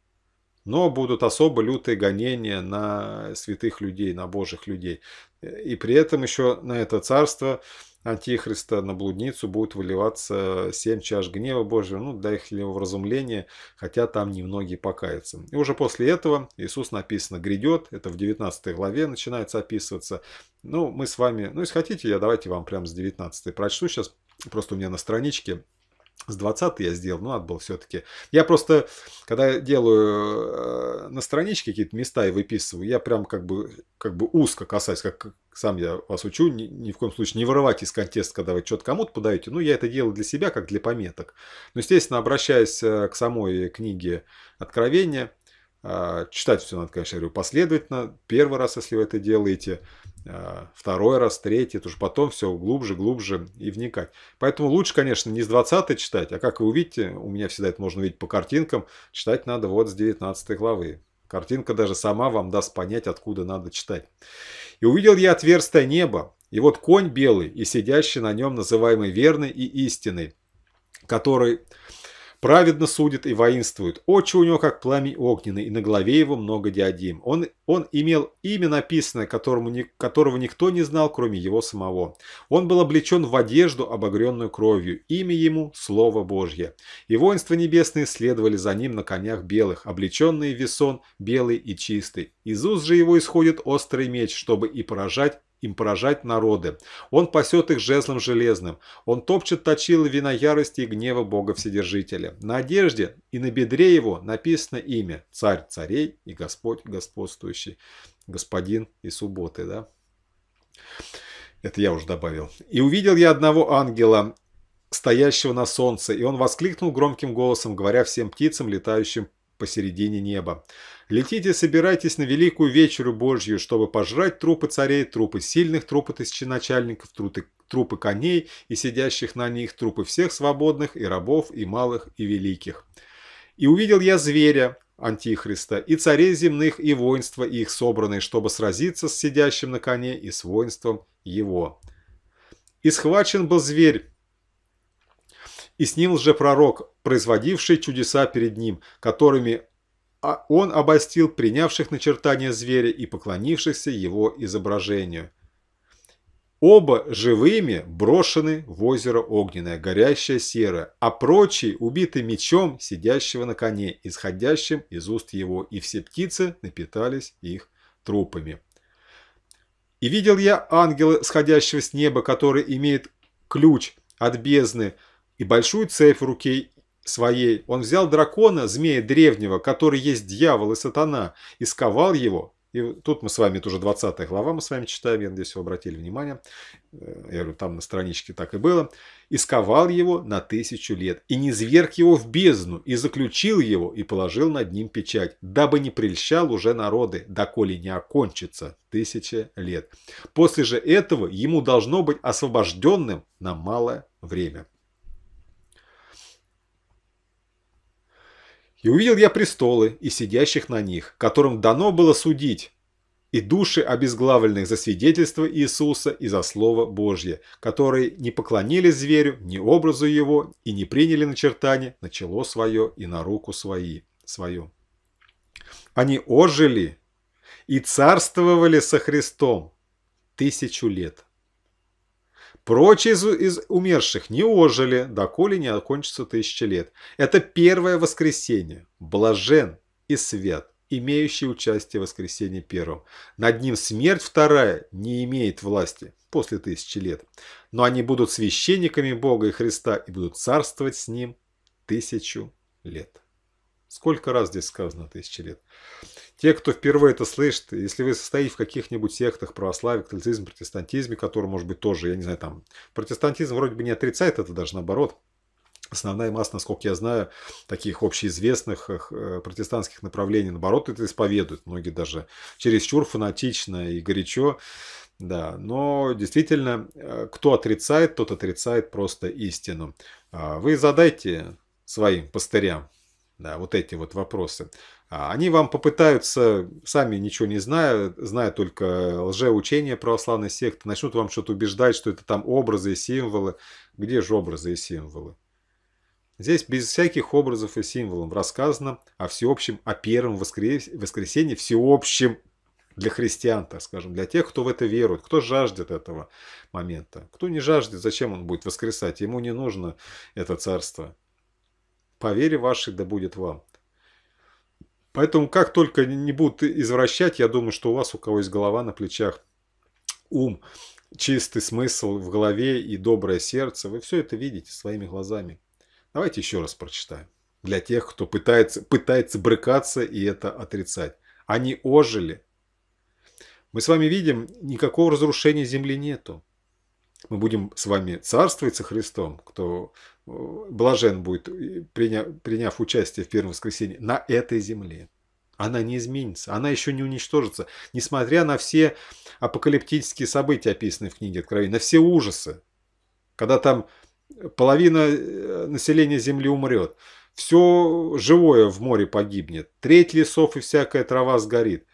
но будут особо лютые гонения на святых людей, на божьих людей. И при этом еще на это царство Антихриста на блудницу будет выливаться семь чаш гнева Божьего, ну, для их вразумления, хотя там немногие покаются. И уже после этого Иисус написано грядет, это в 19 главе начинается описываться. Ну, мы с вами, ну, если хотите, я давайте вам прямо с 19 прочту сейчас, просто у меня на страничке с 20 я сделал, но надо было все-таки. Я просто, когда делаю э, на страничке какие-то места и выписываю, я прям как бы, как бы узко касаюсь, как сам я вас учу, ни, ни в коем случае не вырывать из контекста, когда вы что-то кому-то подаете. Ну, я это делаю для себя, как для пометок. Но, естественно, обращаясь э, к самой книге Откровения, э, читать все надо, конечно, я говорю, последовательно. Первый раз, если вы это делаете, второй раз, третий, это уже потом все глубже, глубже и вникать. Поэтому лучше, конечно, не с 20 читать, а как вы увидите, у меня всегда это можно увидеть по картинкам, читать надо вот с 19 главы. Картинка даже сама вам даст понять, откуда надо читать. «И увидел я отверстие неба, и вот конь белый, и сидящий на нем, называемый верный и истинный, который Праведно судит и воинствует. Очи у него, как пламя огненный, и на голове его много диадим. Он, он имел имя написанное, которому которого никто не знал, кроме его самого. Он был облечен в одежду, обогренную кровью. Имя ему – Слово Божье. И воинства небесные следовали за ним на конях белых, облеченные в весон, белый и чистый. Из уст же его исходит острый меч, чтобы и поражать, им поражать народы. Он пасет их жезлом железным. Он топчет точилы вина ярости и гнева Бога Вседержителя. На одежде и на бедре его написано имя Царь царей и Господь господствующий. Господин и субботы, да? Это я уже добавил. «И увидел я одного ангела, стоящего на солнце, и он воскликнул громким голосом, говоря всем птицам, летающим посередине неба. Летите, собирайтесь на великую вечеру Божью, чтобы пожрать трупы царей, трупы сильных, трупы тысяченачальников, трупы, трупы коней и сидящих на них, трупы всех свободных и рабов, и малых, и великих. И увидел я зверя, Антихриста, и царей земных, и воинства их собранные, чтобы сразиться с сидящим на коне и с воинством его. И схвачен был зверь, и с ним лжепророк, производивший чудеса перед ним, которыми а он обостил принявших начертания зверя и поклонившихся его изображению. Оба живыми брошены в озеро огненное, горящее серое, а прочие убиты мечом сидящего на коне, исходящим из уст его, и все птицы напитались их трупами. И видел я ангела, сходящего с неба, который имеет ключ от бездны и большую цепь в руке своей он взял дракона, змея древнего, который есть дьявол и сатана, и сковал его. И тут мы с вами, это уже 20 глава мы с вами читаем, я надеюсь, вы обратили внимание. Э, я говорю, там на страничке так и было. И сковал его на тысячу лет, и не зверг его в бездну, и заключил его, и положил над ним печать, дабы не прельщал уже народы, доколе не окончится тысяча лет. После же этого ему должно быть освобожденным на малое время. И увидел я престолы и сидящих на них, которым дано было судить, и души обезглавленных за свидетельство Иисуса и за Слово Божье, которые не поклонились зверю, ни образу его, и не приняли начертание на чело свое и на руку свои, свою. Они ожили и царствовали со Христом тысячу лет. Прочие из, из умерших не ожили, доколе не окончится тысяча лет. Это первое воскресенье. Блажен и свят, имеющий участие в воскресенье первом. Над ним смерть вторая не имеет власти после тысячи лет. Но они будут священниками Бога и Христа и будут царствовать с ним тысячу лет. Сколько раз здесь сказано тысячи лет? Те, кто впервые это слышит, если вы состоите в каких-нибудь сектах православия, католицизме, протестантизме, который может быть тоже, я не знаю, там, протестантизм вроде бы не отрицает это даже наоборот, Основная масса, насколько я знаю, таких общеизвестных э, протестантских направлений, наоборот, это исповедуют. Многие даже чересчур фанатично и горячо. Да, но действительно, э, кто отрицает, тот отрицает просто истину. А вы задайте своим пастырям да, вот эти вот вопросы. А они вам попытаются, сами ничего не зная, зная только лжеучение православной секты, начнут вам что-то убеждать, что это там образы и символы. Где же образы и символы? Здесь без всяких образов и символов рассказано о всеобщем, о первом воскресенье, всеобщем для христиан, так скажем, для тех, кто в это верует, кто жаждет этого момента. Кто не жаждет, зачем он будет воскресать? Ему не нужно это царство. По вере вашей да будет вам. Поэтому как только не будут извращать, я думаю, что у вас, у кого есть голова на плечах, ум, чистый смысл в голове и доброе сердце, вы все это видите своими глазами. Давайте еще раз прочитаем. Для тех, кто пытается, пытается брыкаться и это отрицать. Они ожили. Мы с вами видим, никакого разрушения земли нету. Мы будем с вами царствовать со Христом, кто блажен будет, приняв, приняв участие в первом воскресенье, на этой земле. Она не изменится, она еще не уничтожится, несмотря на все апокалиптические события, описанные в книге Откровения, на все ужасы. Когда там половина э, населения Земли умрет, все живое в море погибнет, треть лесов и всякая трава сгорит.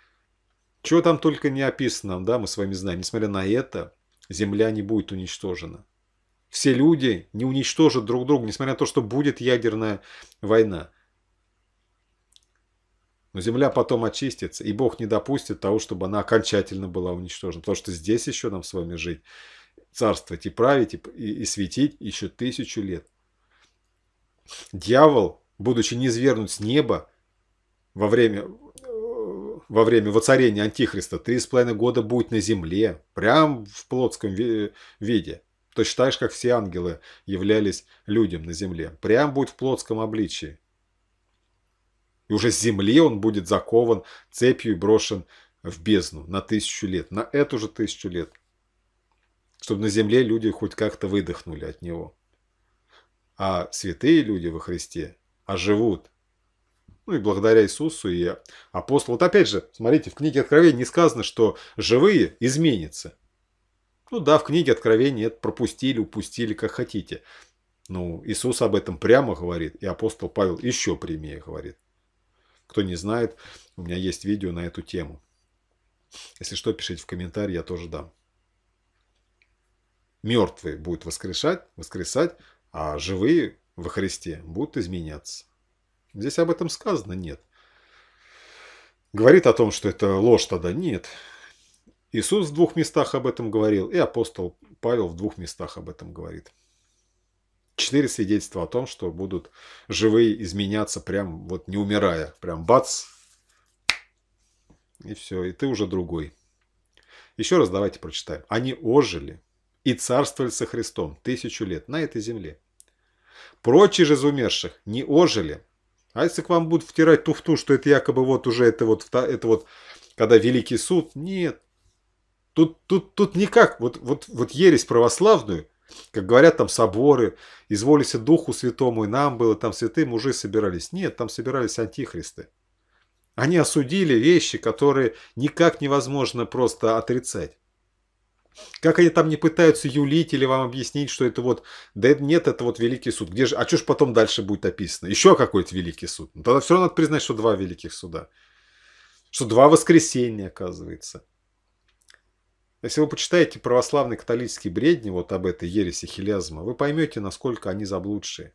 Чего там только не описано, да, мы с вами знаем. Несмотря на это, Земля не будет уничтожена все люди не уничтожат друг друга, несмотря на то, что будет ядерная война. Но земля потом очистится, и Бог не допустит того, чтобы она окончательно была уничтожена. Потому что здесь еще нам с вами жить, царствовать и править, и, и, и светить еще тысячу лет. Дьявол, будучи низвергнут с неба во время, во время воцарения Антихриста, три с половиной года будет на земле, прям в плотском виде. Точно так же, как все ангелы являлись людям на земле. Прям будет в плотском обличии. И уже с земли он будет закован цепью и брошен в бездну на тысячу лет. На эту же тысячу лет. Чтобы на земле люди хоть как-то выдохнули от него. А святые люди во Христе оживут. Ну и благодаря Иисусу и апостолу. Вот опять же, смотрите, в книге Откровения не сказано, что живые изменятся. Ну да, в книге Откровения это пропустили, упустили, как хотите. Ну, Иисус об этом прямо говорит, и апостол Павел еще прямее говорит. Кто не знает, у меня есть видео на эту тему. Если что, пишите в комментарии, я тоже дам. Мертвые будут воскрешать, воскресать, а живые во Христе будут изменяться. Здесь об этом сказано? Нет. Говорит о том, что это ложь тогда? Нет. Иисус в двух местах об этом говорил, и апостол Павел в двух местах об этом говорит. Четыре свидетельства о том, что будут живые изменяться прям вот не умирая. Прям бац, и все, и ты уже другой. Еще раз давайте прочитаем. Они ожили и царствовали со Христом тысячу лет на этой земле. Прочие же из умерших не ожили. А если к вам будут втирать туфту, что это якобы вот уже это вот, это вот когда Великий суд, нет, Тут, тут, тут никак, вот, вот, вот ересь православную, как говорят там соборы, изволися Духу Святому, и нам было, там святые мужи собирались. Нет, там собирались антихристы. Они осудили вещи, которые никак невозможно просто отрицать. Как они там не пытаются юлить или вам объяснить, что это вот, да нет, это вот великий суд. Где же, а что ж потом дальше будет описано? Еще какой-то великий суд. Ну, тогда все равно надо признать, что два великих суда. Что два воскресенья, оказывается. Если вы почитаете православные католические бредни вот об этой ереси хилиазма, вы поймете, насколько они заблудшие.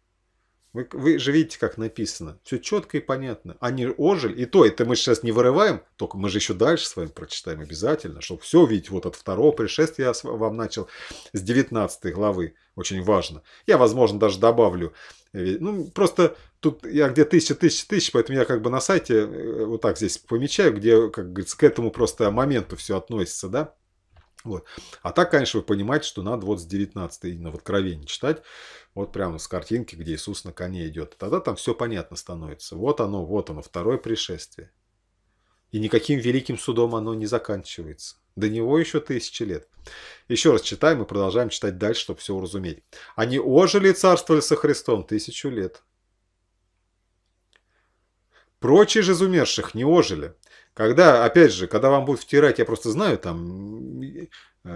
Вы, вы же видите, как написано. Все четко и понятно. Они ожили. И то, это мы сейчас не вырываем, только мы же еще дальше с вами прочитаем обязательно, чтобы все увидеть. Вот от второго пришествия я вам начал с 19 главы. Очень важно. Я, возможно, даже добавлю. Э, ну, просто тут я где тысяча, тысяча, тысяча, поэтому я как бы на сайте э, вот так здесь помечаю, где, как говорится, к этому просто моменту все относится, да. Вот. А так, конечно, вы понимаете, что надо вот с 19 именно в Откровении читать. Вот прямо с картинки, где Иисус на коне идет. Тогда там все понятно становится. Вот оно, вот оно, второе пришествие. И никаким великим судом оно не заканчивается. До него еще тысячи лет. Еще раз читаем и продолжаем читать дальше, чтобы все уразуметь. Они ожили и царствовали со Христом тысячу лет. Прочие же из умерших не ожили. Когда, опять же, когда вам будут втирать, я просто знаю, там, э,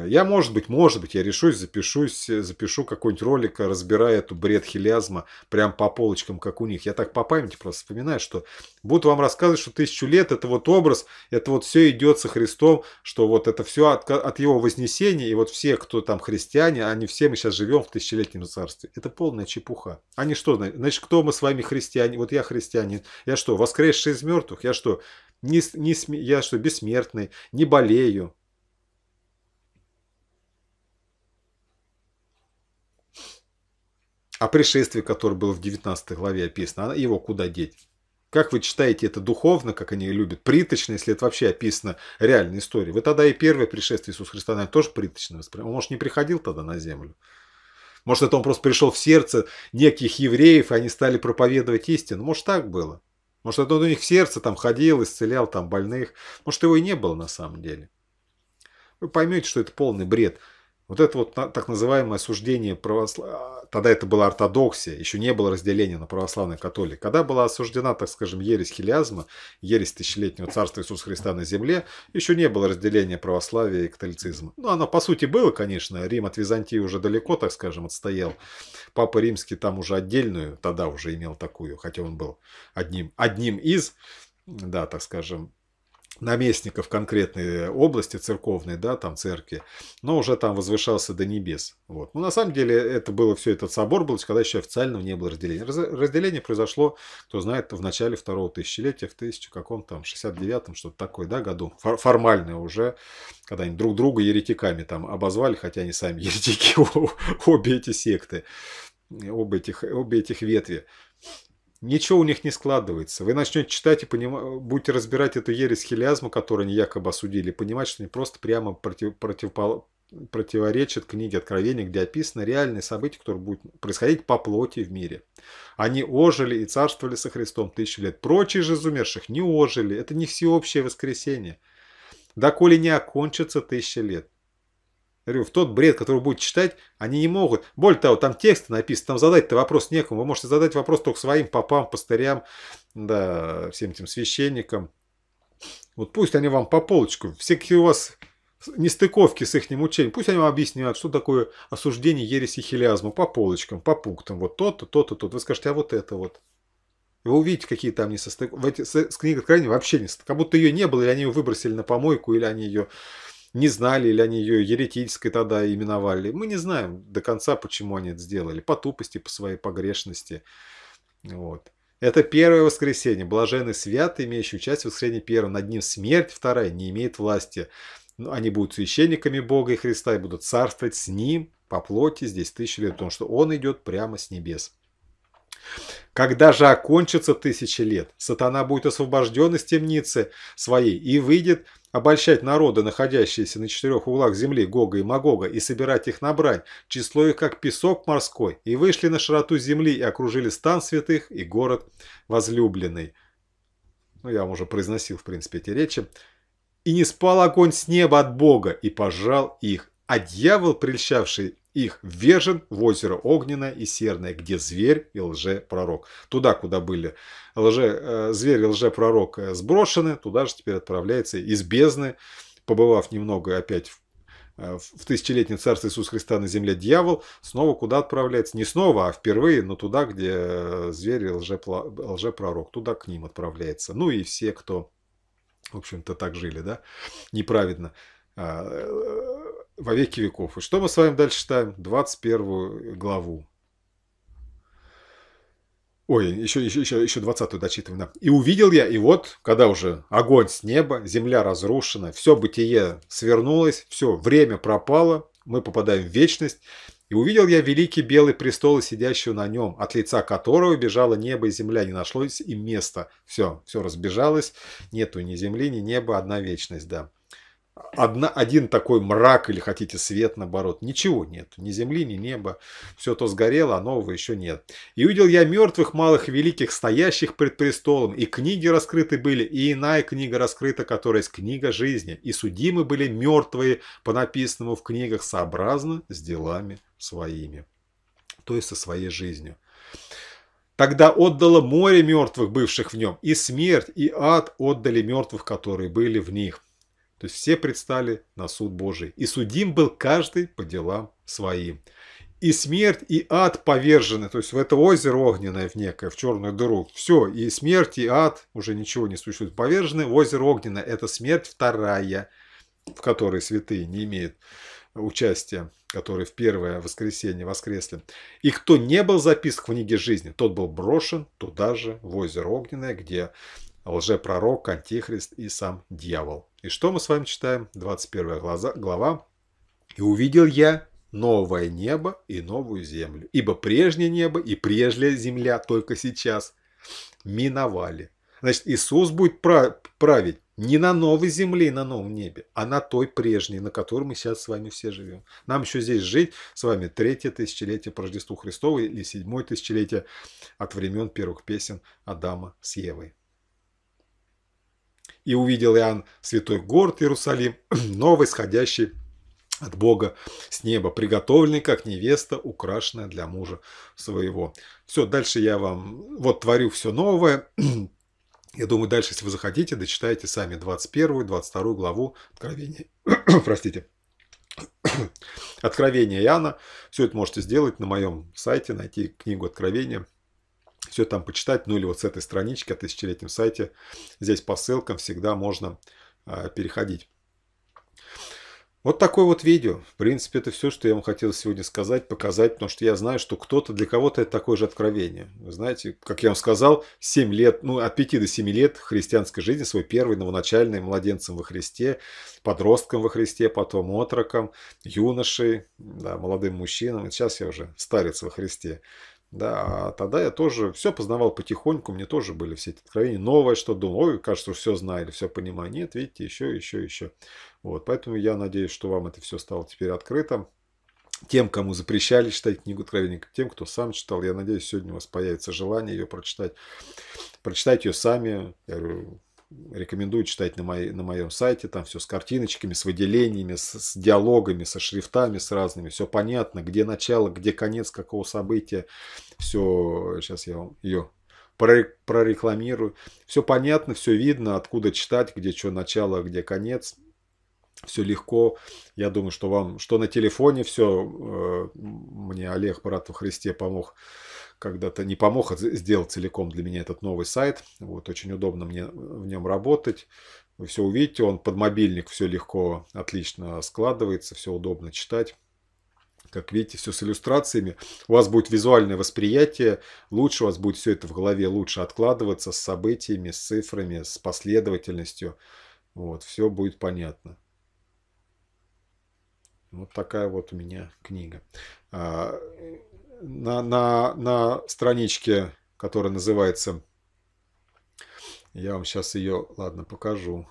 я, может быть, может быть, я решусь, запишусь, запишу какой-нибудь ролик, разбирая эту бред хилиазма прям по полочкам, как у них. Я так по памяти просто вспоминаю, что будут вам рассказывать, что тысячу лет это вот образ, это вот все идет со Христом, что вот это все от, от его вознесения, и вот все, кто там христиане, они все мы сейчас живем в тысячелетнем царстве. Это полная чепуха. Они что, значит, кто мы с вами христиане? Вот я христианин. Я что, воскресший из мертвых? Я что, не, не, я что, бессмертный, не болею. А пришествие, которое было в 19 главе описано, его куда деть? Как вы читаете это духовно, как они любят, приточно, если это вообще описано реальной историей? Вы тогда и первое пришествие Иисуса Христа, наверное, тоже приточно воспринимаете. Он, может, не приходил тогда на землю? Может, это он просто пришел в сердце неких евреев, и они стали проповедовать истину? Может, так было? Может, это он у них в сердце там ходил, исцелял там больных. Может, его и не было на самом деле. Вы поймете, что это полный бред. Вот это вот так называемое осуждение православия, тогда это была ортодоксия, еще не было разделения на православных католик. Когда была осуждена, так скажем, ересь хилиазма, ересь тысячелетнего царства Иисуса Христа на земле, еще не было разделения православия и католицизма. Ну, оно по сути было, конечно, Рим от Византии уже далеко, так скажем, отстоял. Папа Римский там уже отдельную, тогда уже имел такую, хотя он был одним, одним из, да, так скажем, наместников конкретной области церковной, да, там церкви, но уже там возвышался до небес. Вот. Но на самом деле это было все, этот собор был, когда еще официального не было разделения. Разделение произошло, кто знает, в начале второго тысячелетия, в тысячу каком там, 69-м, что-то такое, да, году. Формальное уже, когда они друг друга еретиками там обозвали, хотя они сами еретики, обе эти секты, обе этих, обе этих ветви ничего у них не складывается. Вы начнете читать и поним... будете разбирать эту ересь хилиазма, которую они якобы осудили, понимать, что они просто прямо против... Против... противоречат книге Откровения, где описаны реальные события, которые будут происходить по плоти в мире. Они ожили и царствовали со Христом тысячу лет. Прочие же из умерших не ожили. Это не всеобщее воскресение. Доколе не окончится тысяча лет. Говорю, в тот бред, который будет читать, они не могут. Более того, там текст написан, там задать-то вопрос некому. Вы можете задать вопрос только своим попам, пастырям, да, всем этим священникам. Вот пусть они вам по полочку, все какие у вас нестыковки с их учением, пусть они вам объясняют, что такое осуждение ереси хилиазма по полочкам, по пунктам. Вот то-то, то-то, то-то. Вы скажете, а вот это вот. Вы увидите, какие там несостыковки. С, книгой Откровения вообще не Как будто ее не было, или они ее выбросили на помойку, или они ее не знали, или они ее еретической тогда именовали. Мы не знаем до конца, почему они это сделали. По тупости, по своей погрешности. Вот. Это первое воскресенье. Блаженный свят, имеющий в воскресенье первое. Над ним смерть вторая не имеет власти. Но они будут священниками Бога и Христа и будут царствовать с Ним по плоти здесь тысячу лет, потому что Он идет прямо с небес. Когда же окончится тысячи лет, сатана будет освобожден из темницы своей и выйдет обольщать народы, находящиеся на четырех углах земли Гога и Магога, и собирать их на брань, число их как песок морской, и вышли на широту земли и окружили стан святых и город возлюбленный. Ну, я вам уже произносил, в принципе, эти речи. И не спал огонь с неба от Бога, и пожал их. А дьявол, прельщавший их ввержен в озеро огненное и серное, где зверь и лже-пророк. Туда, куда были лже, э, зверь и лже-пророк э, сброшены, туда же теперь отправляется из бездны, побывав немного опять в э, в тысячелетнем царстве Иисуса Христа на земле дьявол, снова куда отправляется? Не снова, а впервые, но туда, где зверь и лжепророк, туда к ним отправляется. Ну и все, кто, в общем-то, так жили, да, неправедно. Во веки веков. И что мы с вами дальше читаем? 21 главу. Ой, еще, еще, еще, еще 20-ю дочитываем. Да. «И увидел я, и вот, когда уже огонь с неба, земля разрушена, все бытие свернулось, все, время пропало, мы попадаем в вечность, и увидел я великий белый престол сидящего на нем, от лица которого бежало небо и земля, не нашлось им места. Все, все разбежалось, нету ни земли, ни неба, одна вечность, да одна, один такой мрак или хотите свет наоборот. Ничего нет. Ни земли, ни неба. Все то сгорело, а нового еще нет. И увидел я мертвых, малых, великих, стоящих пред престолом. И книги раскрыты были, и иная книга раскрыта, которая есть книга жизни. И судимы были мертвые по написанному в книгах сообразно с делами своими. То есть со своей жизнью. Тогда отдало море мертвых, бывших в нем, и смерть, и ад отдали мертвых, которые были в них. То есть все предстали на суд Божий. И судим был каждый по делам своим. И смерть, и ад повержены. То есть в это озеро огненное, в некое, в черную дыру. Все, и смерть, и ад, уже ничего не существует, повержены. В озеро огненное – это смерть вторая, в которой святые не имеют участия, которые в первое воскресенье воскресли. И кто не был записан в книге жизни, тот был брошен туда же, в озеро огненное, где лжепророк, антихрист и сам дьявол. И что мы с вами читаем? 21 глава. «И увидел я новое небо и новую землю, ибо прежнее небо и прежняя земля только сейчас миновали». Значит, Иисус будет править не на новой земле и на новом небе, а на той прежней, на которой мы сейчас с вами все живем. Нам еще здесь жить с вами третье тысячелетие по Рождеству Христову или седьмое тысячелетие от времен первых песен Адама с Евой. И увидел Иоанн святой город Иерусалим, новый, сходящий от Бога с неба, приготовленный как невеста, украшенная для мужа своего. Все, дальше я вам вот творю все новое. Я думаю, дальше, если вы захотите, дочитайте сами 21, 22 главу Откровения. Простите. Откровение Иоанна. Все это можете сделать на моем сайте, найти книгу Откровения все там почитать, ну или вот с этой странички о тысячелетнем сайте, здесь по ссылкам всегда можно э, переходить. Вот такое вот видео. В принципе, это все, что я вам хотел сегодня сказать, показать, потому что я знаю, что кто-то, для кого-то это такое же откровение. Вы знаете, как я вам сказал, 7 лет, ну, от 5 до 7 лет христианской жизни, свой первый новоначальный младенцем во Христе, подростком во Христе, потом отроком, юношей, да, молодым мужчинам. Сейчас я уже старец во Христе. Да, а тогда я тоже все познавал потихоньку, мне тоже были все эти откровения. Новое, что думал, ой, кажется, все знаю все понимаю. Нет, видите, еще, еще, еще. Вот, поэтому я надеюсь, что вам это все стало теперь открыто. Тем, кому запрещали читать книгу Откровения, тем, кто сам читал, я надеюсь, сегодня у вас появится желание ее прочитать. Прочитайте ее сами. Я говорю, рекомендую читать на, моей, на моем сайте. Там все с картиночками, с выделениями, с, с диалогами, со шрифтами, с разными. Все понятно, где начало, где конец какого события. Все, сейчас я вам ее прорекламирую. Все понятно, все видно, откуда читать, где что начало, где конец. Все легко. Я думаю, что вам, что на телефоне все, э, мне Олег, брат во Христе, помог когда-то не помог сделать целиком для меня этот новый сайт. Вот, очень удобно мне в нем работать. Вы все увидите, он под мобильник все легко, отлично складывается, все удобно читать. Как видите, все с иллюстрациями. У вас будет визуальное восприятие лучше, у вас будет все это в голове лучше откладываться с событиями, с цифрами, с последовательностью. Вот, все будет понятно. Вот такая вот у меня книга. На, на, на страничке, которая называется... Я вам сейчас ее, ладно, покажу.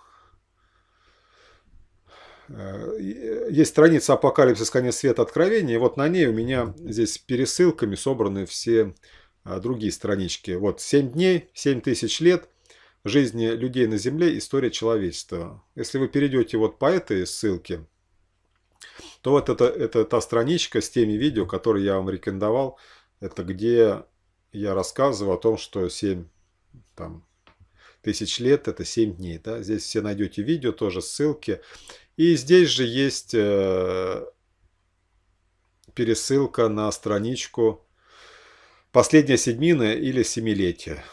Э, есть страница «Апокалипсис. Конец света. Откровения». И вот на ней у меня здесь пересылками собраны все а, другие странички. Вот 7 дней, 7 тысяч лет жизни людей на Земле, история человечества. Если вы перейдете вот по этой ссылке, то вот это, это та страничка с теми видео, которые я вам рекомендовал. Это где я рассказываю о том, что 7 там, тысяч лет это 7 дней. Да? Здесь все найдете видео, тоже ссылки. И здесь же есть э, пересылка на страничку «Последняя седьмина» или «Семилетие».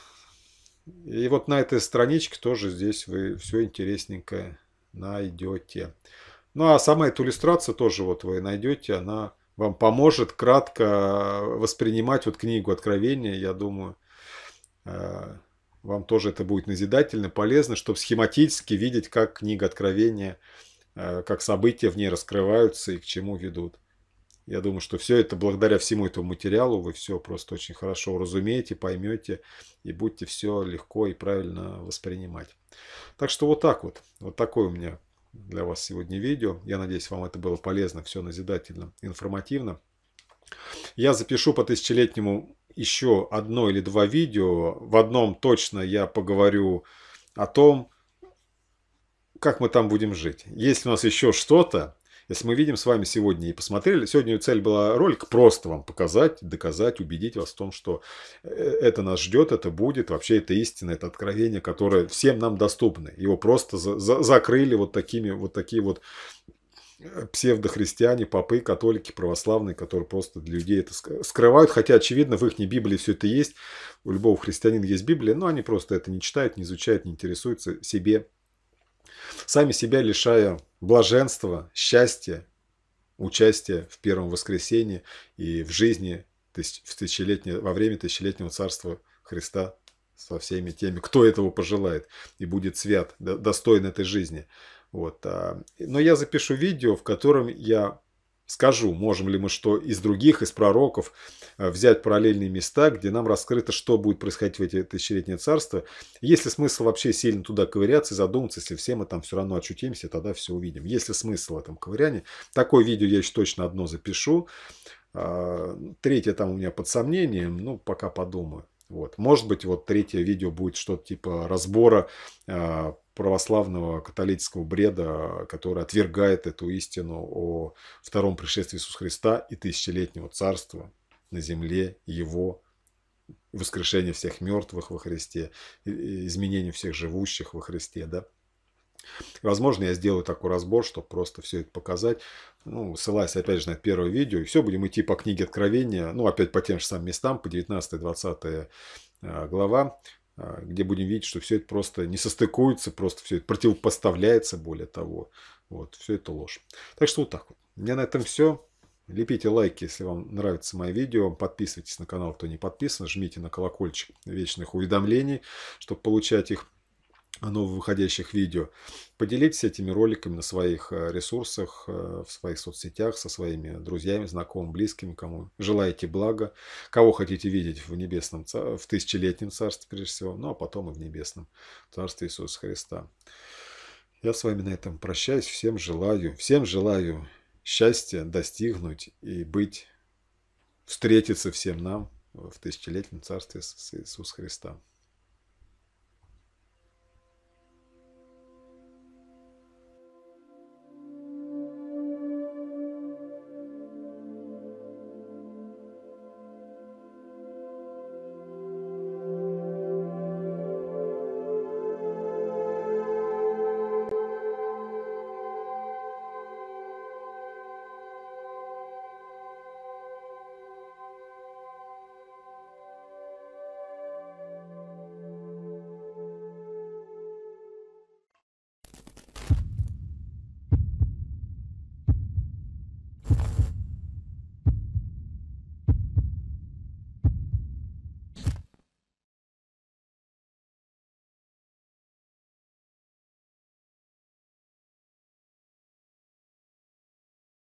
И вот на этой страничке тоже здесь вы все интересненькое найдете. Ну а сама эта иллюстрация тоже вот вы найдете, она вам поможет кратко воспринимать вот книгу Откровения, я думаю. вам тоже это будет назидательно, полезно, чтобы схематически видеть, как книга Откровения, как события в ней раскрываются и к чему ведут. Я думаю, что все это благодаря всему этому материалу вы все просто очень хорошо уразумеете, поймете и будете все легко и правильно воспринимать. Так что вот так вот. Вот такое у меня для вас сегодня видео. Я надеюсь, вам это было полезно, все назидательно, информативно. Я запишу по тысячелетнему еще одно или два видео. В одном точно я поговорю о том, как мы там будем жить. Если у нас еще что-то, если мы видим с вами сегодня и посмотрели, сегодня цель была ролик просто вам показать, доказать, убедить вас в том, что э, это нас ждет, это будет, вообще это истина, это откровение, которое всем нам доступно. Его просто за за закрыли вот такими вот такие вот э, псевдохристиане, попы, католики, православные, которые просто для людей это скрывают, хотя, очевидно, в их Библии все это есть, у любого христианина есть Библия, но они просто это не читают, не изучают, не интересуются себе сами себя лишая блаженства, счастья, участия в первом воскресенье и в жизни в тысячелетнее, во время тысячелетнего царства Христа со всеми теми, кто этого пожелает и будет свят, достоин этой жизни. Вот. А, но я запишу видео, в котором я скажу, можем ли мы что из других, из пророков э, взять параллельные места, где нам раскрыто, что будет происходить в эти тысячелетние царства. Есть ли смысл вообще сильно туда ковыряться и задуматься, если все мы там все равно очутимся, тогда все увидим. Есть ли смысл в этом ковырянии? Такое видео я еще точно одно запишу. А, третье там у меня под сомнением, ну, пока подумаю. Вот. Может быть, вот третье видео будет что-то типа разбора а, православного католического бреда, который отвергает эту истину о втором пришествии Иисуса Христа и тысячелетнего царства на земле Его, воскрешение всех мертвых во Христе, изменение всех живущих во Христе, да. Возможно, я сделаю такой разбор, чтобы просто все это показать. Ну, ссылаясь опять же на первое видео. И все, будем идти по книге Откровения. Ну, опять по тем же самым местам, по 19-20 э, глава. А, где будем видеть, что все это просто не состыкуется, просто все это противопоставляется, более того. Вот, все это ложь. Так что вот так вот. У меня на этом все. Лепите лайки, если вам нравится мое видео. Подписывайтесь на канал, кто не подписан. Жмите на колокольчик вечных уведомлений, чтобы получать их новых выходящих видео. Поделитесь этими роликами на своих э, ресурсах, э, в своих соцсетях, со своими друзьями, знакомыми, близкими, кому желаете блага, кого хотите видеть в небесном, в тысячелетнем царстве, прежде всего, ну а потом и в небесном царстве Иисуса Христа. Я с вами на этом прощаюсь. Всем желаю, всем желаю счастья достигнуть и быть, встретиться всем нам в тысячелетнем царстве Иисуса Христа.